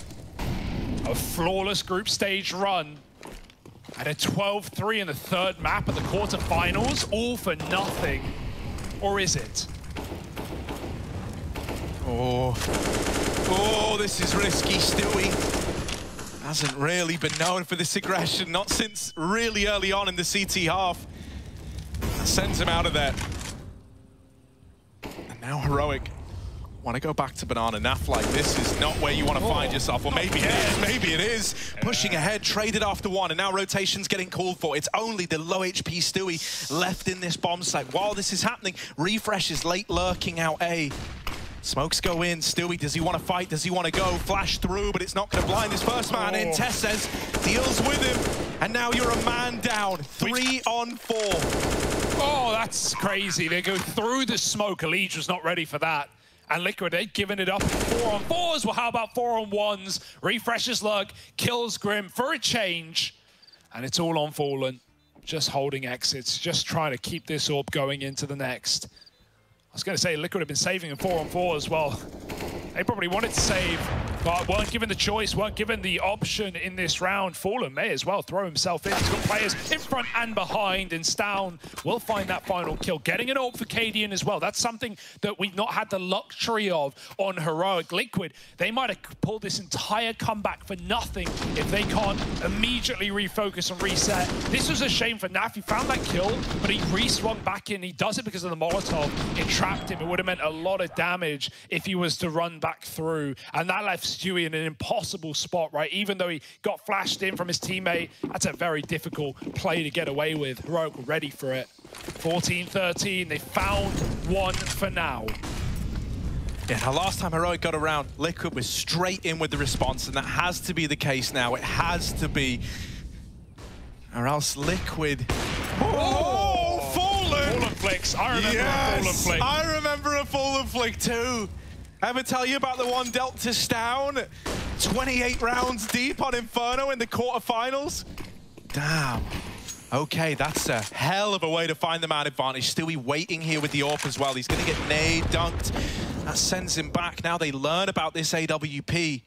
A flawless group stage run and a 12-3 in the third map of the quarterfinals, all for nothing. Or is it? Oh. Oh, this is risky. Stewie hasn't really been known for this aggression, not since really early on in the CT half. That sends him out of there. And now Heroic want to go back to Banana Naf like this is not where you want to oh. find oh, yourself. Well, maybe it is. Maybe it is. Pushing ahead, traded after one, and now rotation's getting called for. It's only the low HP Stewie left in this bomb site. While this is happening, Refrezh is late lurking out A. Smokes go in. Stewie, does he want to fight? Does he want to go? Flash through, but it's not going to blind his first man oh. in. TeSeS, deals with him. And now you're a man down. Three on four. Oh, that's crazy. They go through the smoke. was not ready for that. And Liquid, they've given it up four on fours. Well, how about four on ones? Refrezh's luck, kills Grim for a change. And it's all on Fallen. Just holding exits, just trying to keep this orb going into the next. I was going to say Liquid have been saving in four on four as well. They probably wanted to save, but weren't given the choice, weren't given the option in this round. Fallen may as well throw himself in. He's got players in front and behind, and Stavn will find that final kill. Getting an ult for Cadian as well. That's something that we've not had the luxury of on Heroic Liquid. They might have pulled this entire comeback for nothing if they can't immediately refocus and reset. This was a shame for Naf. He found that kill, but he re-swung back in. He does it because of the Molotov. It trapped him. It would have meant a lot of damage if he was to run back through. And that left Stewie in an impossible spot, right? Even though he got flashed in from his teammate, that's a very difficult play to get away with. Heroic ready for it. 14-13, they found one for now. Yeah, now last time Heroic got around, Liquid was straight in with the response, and that has to be the case now. It has to be. Or else Liquid... Oh, oh Fallen! Fallen flicks. I remember yes, a Fallen flick. I remember a Fallen flick too. Ever tell you about the one dealt to Stavn? 28 rounds deep on Inferno in the quarterfinals? Damn. Okay, that's a hell of a way to find the man advantage. Stewie waiting here with the AWP as well. He's going to get nade dunked. That sends him back. Now they learn about this AWP.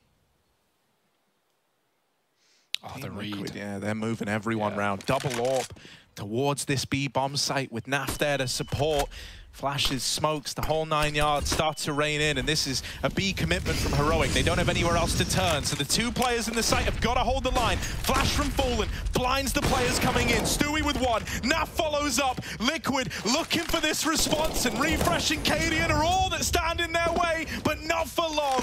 Oh, the read. Yeah, they're moving everyone yeah. around. Double AWP towards this B bomb site with Naf there to support. Flashes, smokes, the whole nine yards start to rain in, and this is a B commitment from Heroic. They don't have anywhere else to turn, so the two players in the site have got to hold the line. Flash from Fallen, blinds the players coming in. Stewie with one, Naf follows up. Liquid looking for this response, and refreshing Cadian are all that stand in their way, but not for long.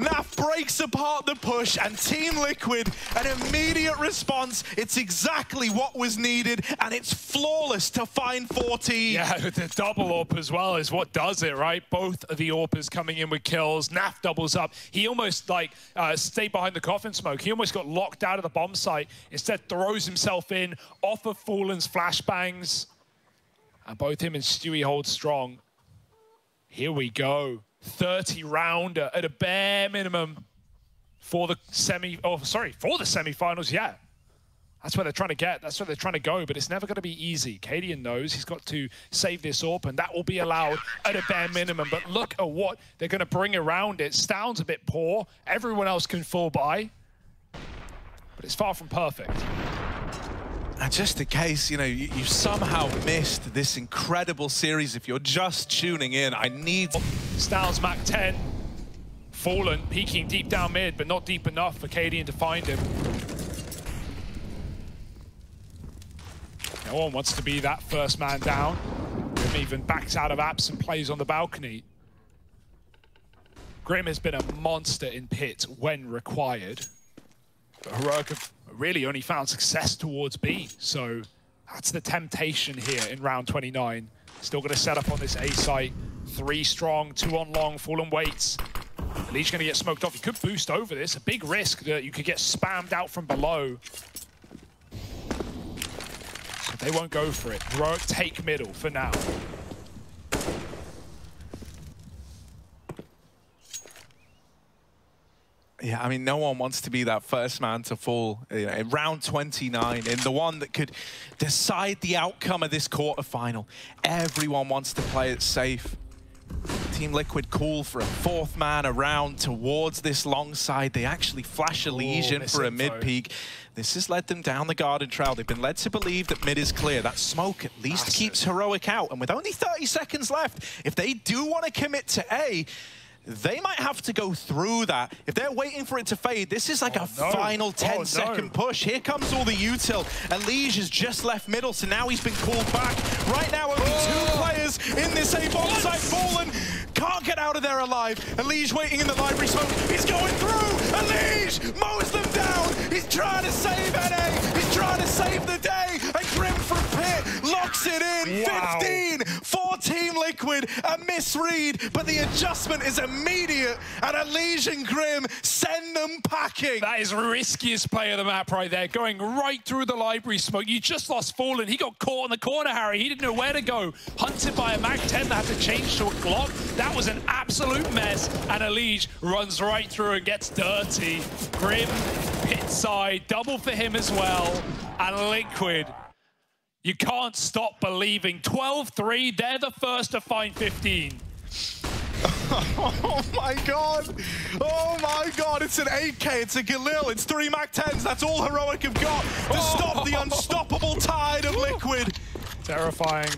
Naf breaks apart the push, and Team Liquid, an immediate response. It's exactly what was needed, and it's flawless to find 14. Yeah, the double AWP as well is what does it, right? Both of the AWPers coming in with kills. Naf doubles up. He almost like uh, stayed behind the coffin smoke. He almost got locked out of the bomb site. Instead, throws himself in off of Fallen's flashbangs. And both him and Stewie hold strong. Here we go. 30 rounder at a bare minimum for the semi, oh, sorry, for the semi-finals, yeah. That's where they're trying to get. That's where they're trying to go, but it's never going to be easy. Cadian knows he's got to save this AWP, and that will be allowed at a bare minimum. But look at what they're going to bring around it. sounds a bit poor. Everyone else can fall by, but it's far from perfect. And just in case, you know, you, you, somehow missed this incredible series, if you're just tuning in, I need... Styles Mac 10, Fallen, peeking deep down mid, but not deep enough for Cadian to find him. No one wants to be that first man down. Grim even backs out of apps and plays on the balcony. Grim has been a monster in pit when required. Heroic have really only found success towards B. So that's the temptation here in round 29. Still going to set up on this A site. Three strong, two on long, Fallen waits. Lee's going to get smoked off. He could boost over this. A big risk that you could get spammed out from below. So they won't go for it. Heroic take middle for now. Yeah, I mean, no one wants to be that first man to fall you know, in round 29, in the one that could decide the outcome of this quarterfinal. Everyone wants to play it safe. Team Liquid call for a fourth man around towards this long side. They actually flash a oh, Lesion for a mid-peak. This has led them down the garden trail. They've been led to believe that mid is clear. That smoke at least Massive. keeps Heroic out. And with only 30 seconds left, if they do want to commit to A, they might have to go through that. If they're waiting for it to fade, this is like oh, a no. final 10 oh, second no. push. Here comes all the util. Elige has just left middle, so now he's been called back. Right now, only oh. two players in this A-bomb site fallen. Can't get out of there alive. Elige waiting in the library smoke. He's going through. Elige mows them down. He's trying to save NA. He's trying to save the day. And Grim from Pit locks it in. Wow. 15 for Team Liquid. A misread, but the adjustment is immediate. And Elysian Grim send them packing. That is riskiest play of the map right there. Going right through the library smoke. You just lost Fallen. He got caught in the corner, Harry. He didn't know where to go. Hunted by a MAC-10 that had to change to a Glock. That was an absolute mess. And Elige runs right through and gets dirty. Grim, pit side, double for him as well. And Liquid you can't stop believing. 12-3, they're the first to find 15. oh my god! Oh my god, it's an 8k, it's a Galil, it's three Mac 10s, that's all Heroic have got to stop the unstoppable tide of Liquid. Terrifying.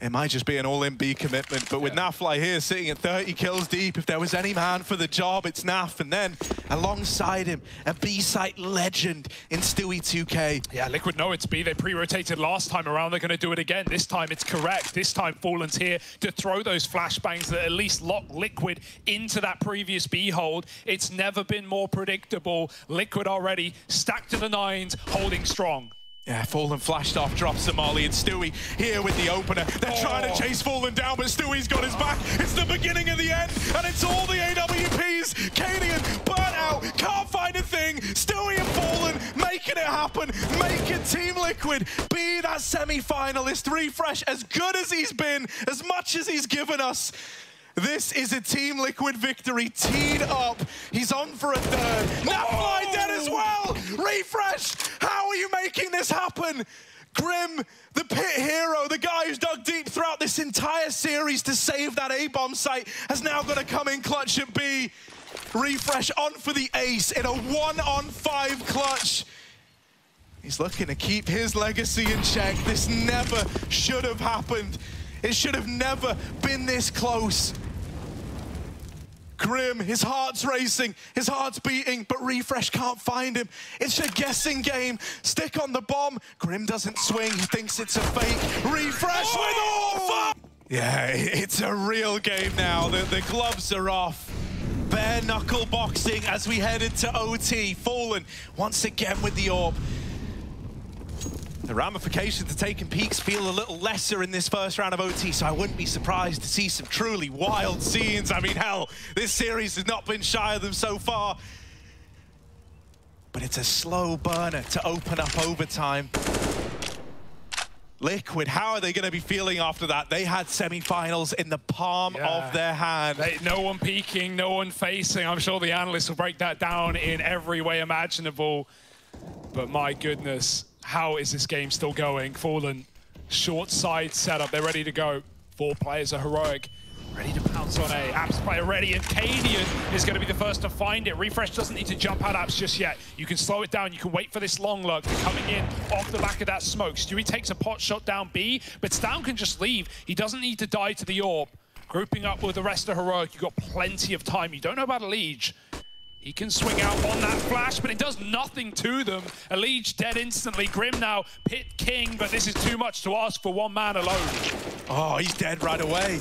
It might just be an all-in B commitment, but with yeah. Nafly here sitting at 30 kills deep, if there was any man for the job, it's Naf. And then alongside him, a B-site legend in Stewie 2K. Yeah, Liquid know it's B. They pre-rotated last time around. They're going to do it again. This time it's correct. This time Fallen's here to throw those flashbangs that at least lock Liquid into that previous B hold. It's never been more predictable. Liquid already stacked to the nines, holding strong. Yeah, Fallen flashed off, drops Somali, and Stewie here with the opener. They're oh. trying to oh. chase Fallen down, but Stewie's got his back. It's the beginning of the end, and it's all the AWPs. Cadian, burnt out, can't find a thing. Stewie and Fallen making it happen, making Team Liquid be that semi-finalist. Refrezh, as good as he's been, as much as he's given us, this is a Team Liquid victory teed up. He's on for a third. Now fly dead as well. Refrezh, how are you making this happen? Grim, the pit hero, the guy who's dug deep throughout this entire series to save that A-bomb site, has now got to come in clutch at B. Refrezh on for the ace in a one-on-five clutch. He's looking to keep his legacy in check. This never should have happened. It should have never been this close. Grim, his heart's racing, his heart's beating, but Refrezh can't find him. It's a guessing game. Stick on the bomb. Grim doesn't swing. He thinks it's a fake. Refrezh oh! with all Yeah, it's a real game now. The, the gloves are off. bare knuckle boxing as we head into OT. Fallen once again with the orb. The ramifications of taking peaks feel a little lesser in this first round of OT, so I wouldn't be surprised to see some truly wild scenes. I mean, hell, this series has not been shy of them so far. But it's a slow burner to open up overtime. Liquid, how are they going to be feeling after that? They had semi-finals in the palm yeah. of their hand. They, no one peeking, no one facing. I'm sure the analysts will break that down in every way imaginable. But my goodness, how is this game still going? Fallen, short side setup, they're ready to go. Four players are heroic. Ready to pounce on A. Apps player ready, and Cadian is going to be the first to find it. Refrezh doesn't need to jump out Apps just yet. You can slow it down. You can wait for this long lurk. coming in off the back of that smoke. Stewie takes a pot shot down B, but Stavn can just leave. He doesn't need to die to the orb. Grouping up with the rest of Heroic, you've got plenty of time. You don't know about Elige. He can swing out on that flash, but it does nothing to them. Elige dead instantly. Grim now, Pit King, but this is too much to ask for one man alone. Oh, he's dead right away.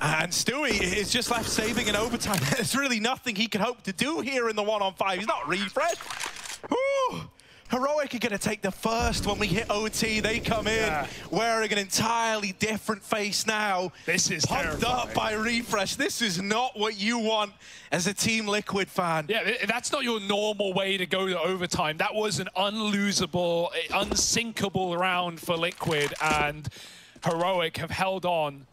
And Stewie is just left saving in overtime. There's really nothing he can hope to do here in the one-on-five. He's not refrezh. Ooh. Heroic are going to take the first when we hit OT. They come in yeah. wearing an entirely different face now. This is pumped terrifying. up by Refrezh. This is not what you want as a Team Liquid fan. Yeah, that's not your normal way to go to overtime. That was an unlosable, unsinkable round for Liquid, and Heroic have held on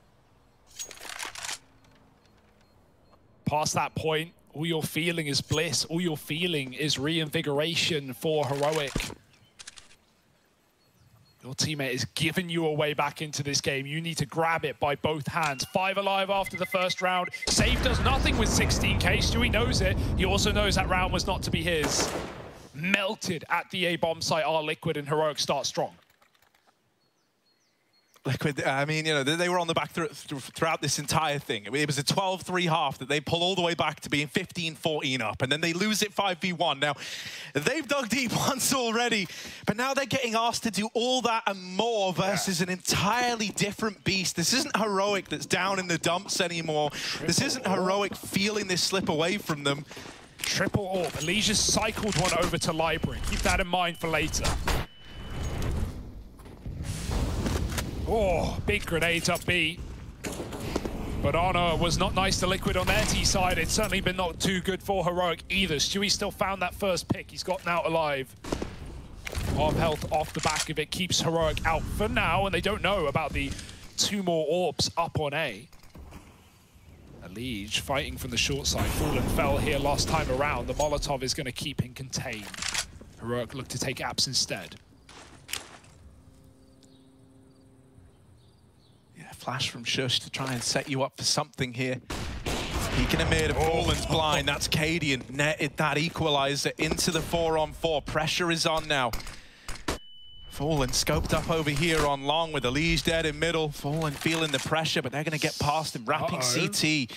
past that point, all you're feeling is bliss. All you're feeling is reinvigoration for Heroic. Your teammate is giving you a way back into this game. You need to grab it by both hands. Five alive after the first round. Save does nothing with 16k. Stewie knows it. He also knows that round was not to be his. Melted at the A-bomb site are Liquid and Heroic start strong. Liquid, I mean, you know, they, were on the back th throughout this entire thing. It was a 12-3 half that they pull all the way back to being 15-14 up, and then they lose it 5v1. Now, they've dug deep once already, but now they're getting asked to do all that and more versus yeah. an entirely different beast. This isn't Heroic that's down in the dumps anymore. This isn't Heroic feeling this slip away from them. Triple Orb. Elige's cycled one over to Library. Keep that in mind for later. Oh, big grenades up B. But Honor was not nice to Liquid on their T side. It's certainly been not too good for Heroic either. Stewie still found that first pick. He's gotten out alive. Half health off the back of it keeps Heroic out for now, and they don't know about the two more orbs up on A. Elige fighting from the short side. Fallen fell here last time around. The Molotov is going to keep him contained. Heroic look to take Apps instead. Flash from Sjuush to try and set you up for something here. Peeking amid of Fallen's blind. That's Cadian. Netted that equalizer into the four on four. Pressure is on now. Fallen scoped up over here on long with the Elige dead in middle. Fallen feeling the pressure, but they're going to get past him. Wrapping uh -oh. CT.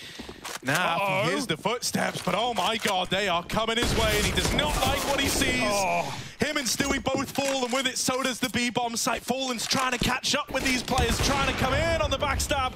Now, uh -oh. here's the footsteps, but oh my god, they are coming his way, and he does not like what he sees. Oh. Him and Stewie both fall, and with it, so does the B-bomb site. Fallen's trying to catch up with these players, trying to come in on the backstab.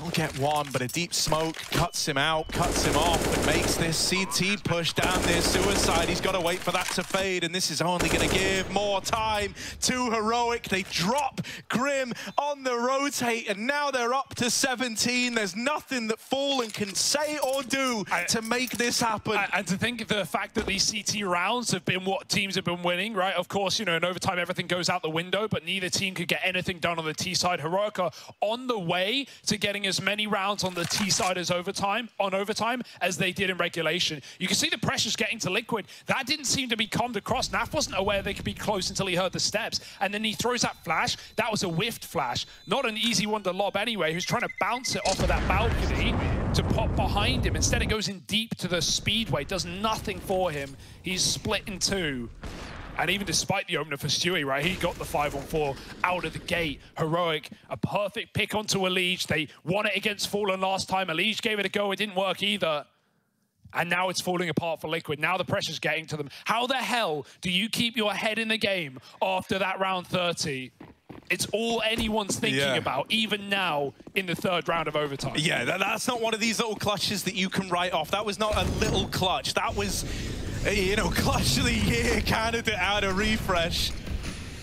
We'll get one, but a deep smoke cuts him out, cuts him off, and makes this CT push down near Suicide. He's got to wait for that to fade, and this is only going to give more time to Heroic. They drop Grim on the rotate, and now they're up to 17. There's nothing that Fallen can say or do I, to make this happen. I, and to think of the fact that these CT rounds have been what teams have been winning, right? Of course, you know, in overtime, everything goes out the window, but neither team could get anything done on the T side. Heroic are on the way to getting as many rounds on the T side as overtime, on overtime as they did in regulation. You can see the pressure's getting to Liquid. That didn't seem to be calmed across. Naf wasn't aware they could be close until he heard the steps. And then he throws that flash. That was a whiffed flash. Not an easy one to lob anyway. Who's trying to bounce it off of that balcony to pop behind him. Instead, it goes in deep to the speedway. Does nothing for him. He's split in two. And even despite the opener for Stewie, right, he got the 5 on 4 out of the gate. Heroic, a perfect pick onto Elige. They won it against Fallen last time. Elige gave it a go. It didn't work either. And now it's falling apart for Liquid. Now the pressure's getting to them. How the hell do you keep your head in the game after that round 30? It's all anyone's thinking Yeah. about, even now in the third round of overtime. Yeah, that, that's not one of these little clutches that you can write off. That was not a little clutch. That was, Eh, you know, clutch of the year candidate out of refrezh.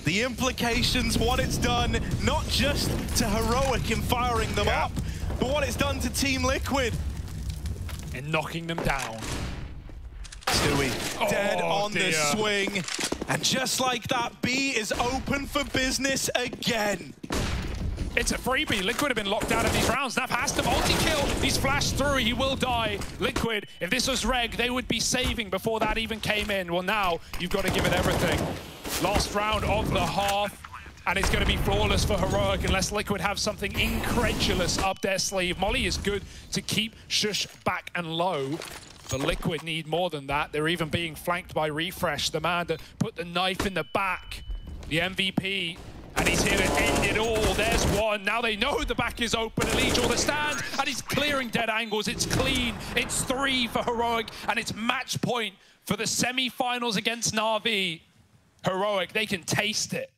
The implications, what it's done, not just to Heroic in firing them Yeah. up, but what it's done to Team Liquid. And knocking them down. Stewie, oh, dead Oh, on dear. the swing. And just like that, B is open for business again. It's a freebie. Liquid have been locked out of these rounds. Naf has to multi-kill. He's flashed through. He will die. Liquid, if this was Reg, they would be saving before that even came in. Well, now you've got to give it everything. Last round of the half. And it's going to be flawless for Heroic unless Liquid have something incredulous up their sleeve. Molly is good to keep Sjuush back and low. But Liquid need more than that. They're even being flanked by Refrezh, the man that put the knife in the back. The MVP and he's here to end it all. There's one. Now they know the back is open. All the stand, and he's clearing dead angles. It's clean. It's three for Heroic, and it's match point for the semi-finals against Na'Vi. Heroic, they can taste it.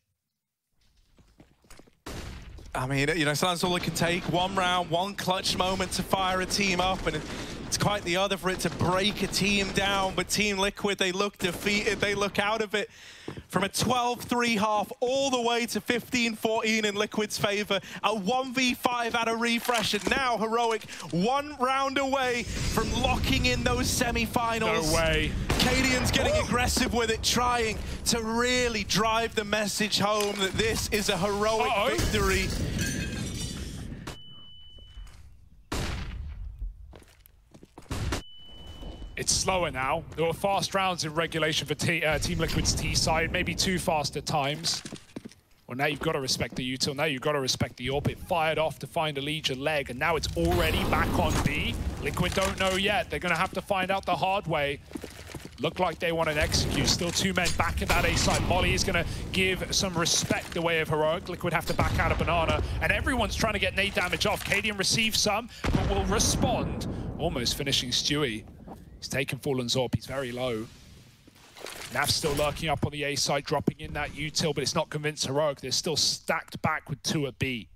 I mean, you know, sometimes all it can take, one round, one clutch moment to fire a team up, and it's quite the other for it to break a team down. But Team Liquid, they look defeated. They look out of it from a 12-3 half all the way to 15-14 in Liquid's favor. A 1v5 out of refrezh, and now Heroic one round away from locking in those semi-finals. No way. Cadian's getting aggressive with it, trying to really drive the message home that this is a heroic Uh-oh. victory. It's slower now. There were fast rounds in regulation for T uh, Team Liquid's T side, maybe too fast at times. Well, now you've got to respect the util. Now you've got to respect the AWP. It fired off to find a Legion leg, and now it's already back on B. Liquid don't know yet. They're going to have to find out the hard way. Look like they want an execute. Still two men back at that A side. Molly is going to give some respect the way of Heroic. Liquid have to back out of Banana. And everyone's trying to get nade damage off. Cadian receives some, but will respond. Almost finishing Stewie. He's taken Fallen Zorp. He's very low. Naf still lurking up on the A side, dropping in that util, but it's not convinced Heroic. They're still stacked back with two at B.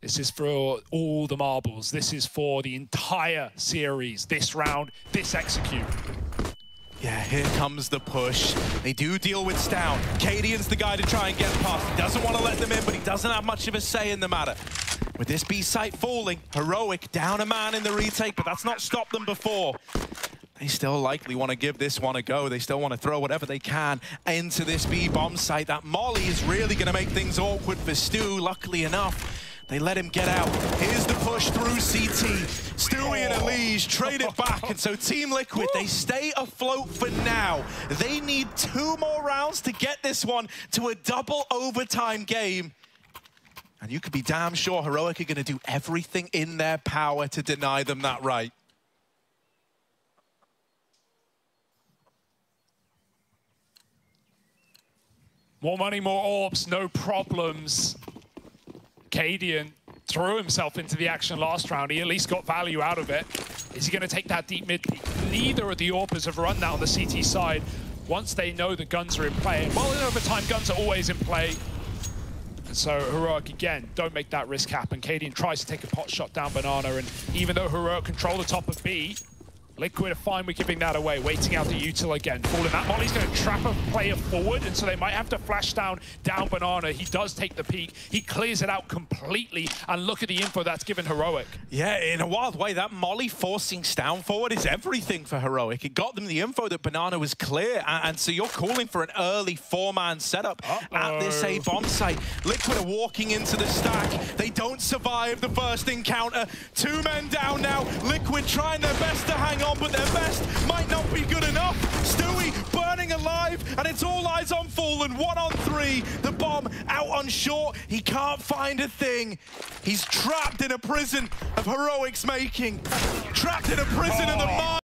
This is for all the marbles. This is for the entire series. This round, this execute. Yeah, here comes the push. They do deal with Stout. Cadian's the guy to try and get past. He doesn't want to let them in, but he doesn't have much of a say in the matter. With this B site falling, Heroic down a man in the retake, but that's not stopped them before. They still likely want to give this one a go. They still want to throw whatever they can into this B bomb site. That Molly is really going to make things awkward for Stu. Luckily enough, they let him get out. Here's the push through CT. Stewie and oh. Elige trade it back. And so Team Liquid, they stay afloat for now. They need two more rounds to get this one to a double overtime game. And you could be damn sure Heroic are going to do everything in their power to deny them that right. More money, more orbs, no problems. Cadian threw himself into the action last round. He at least got value out of it. Is he going to take that deep mid? Neither of the AWPers have run that on the CT side. Once they know the guns are in play, well, in overtime, guns are always in play. So Heroic, again, don't make that risk happen. Cadian tries to take a pot shot down Banana, and even though Heroic control the top of B, Liquid are fine with giving that away, waiting out the util again. Falling that Molly's going to trap a player forward, and so they might have to flash down, down Banana. He does take the peak. He clears it out completely, and look at the info that's given Heroic. Yeah, in a wild way, that Molly forcing Stavn forward is everything for Heroic. It got them the info that Banana was clear, and, and so you're calling for an early four-man setup at this A-bomb site. Liquid are walking into the stack. They don't survive the first encounter. Two men down now. Liquid trying their best to hang on, but their best might not be good enough. Stewie burning alive, and it's all eyes on Fallen. One on three. The bomb out on short. He can't find a thing. He's trapped in a prison of heroics making. Trapped in a prison of the oh. mind.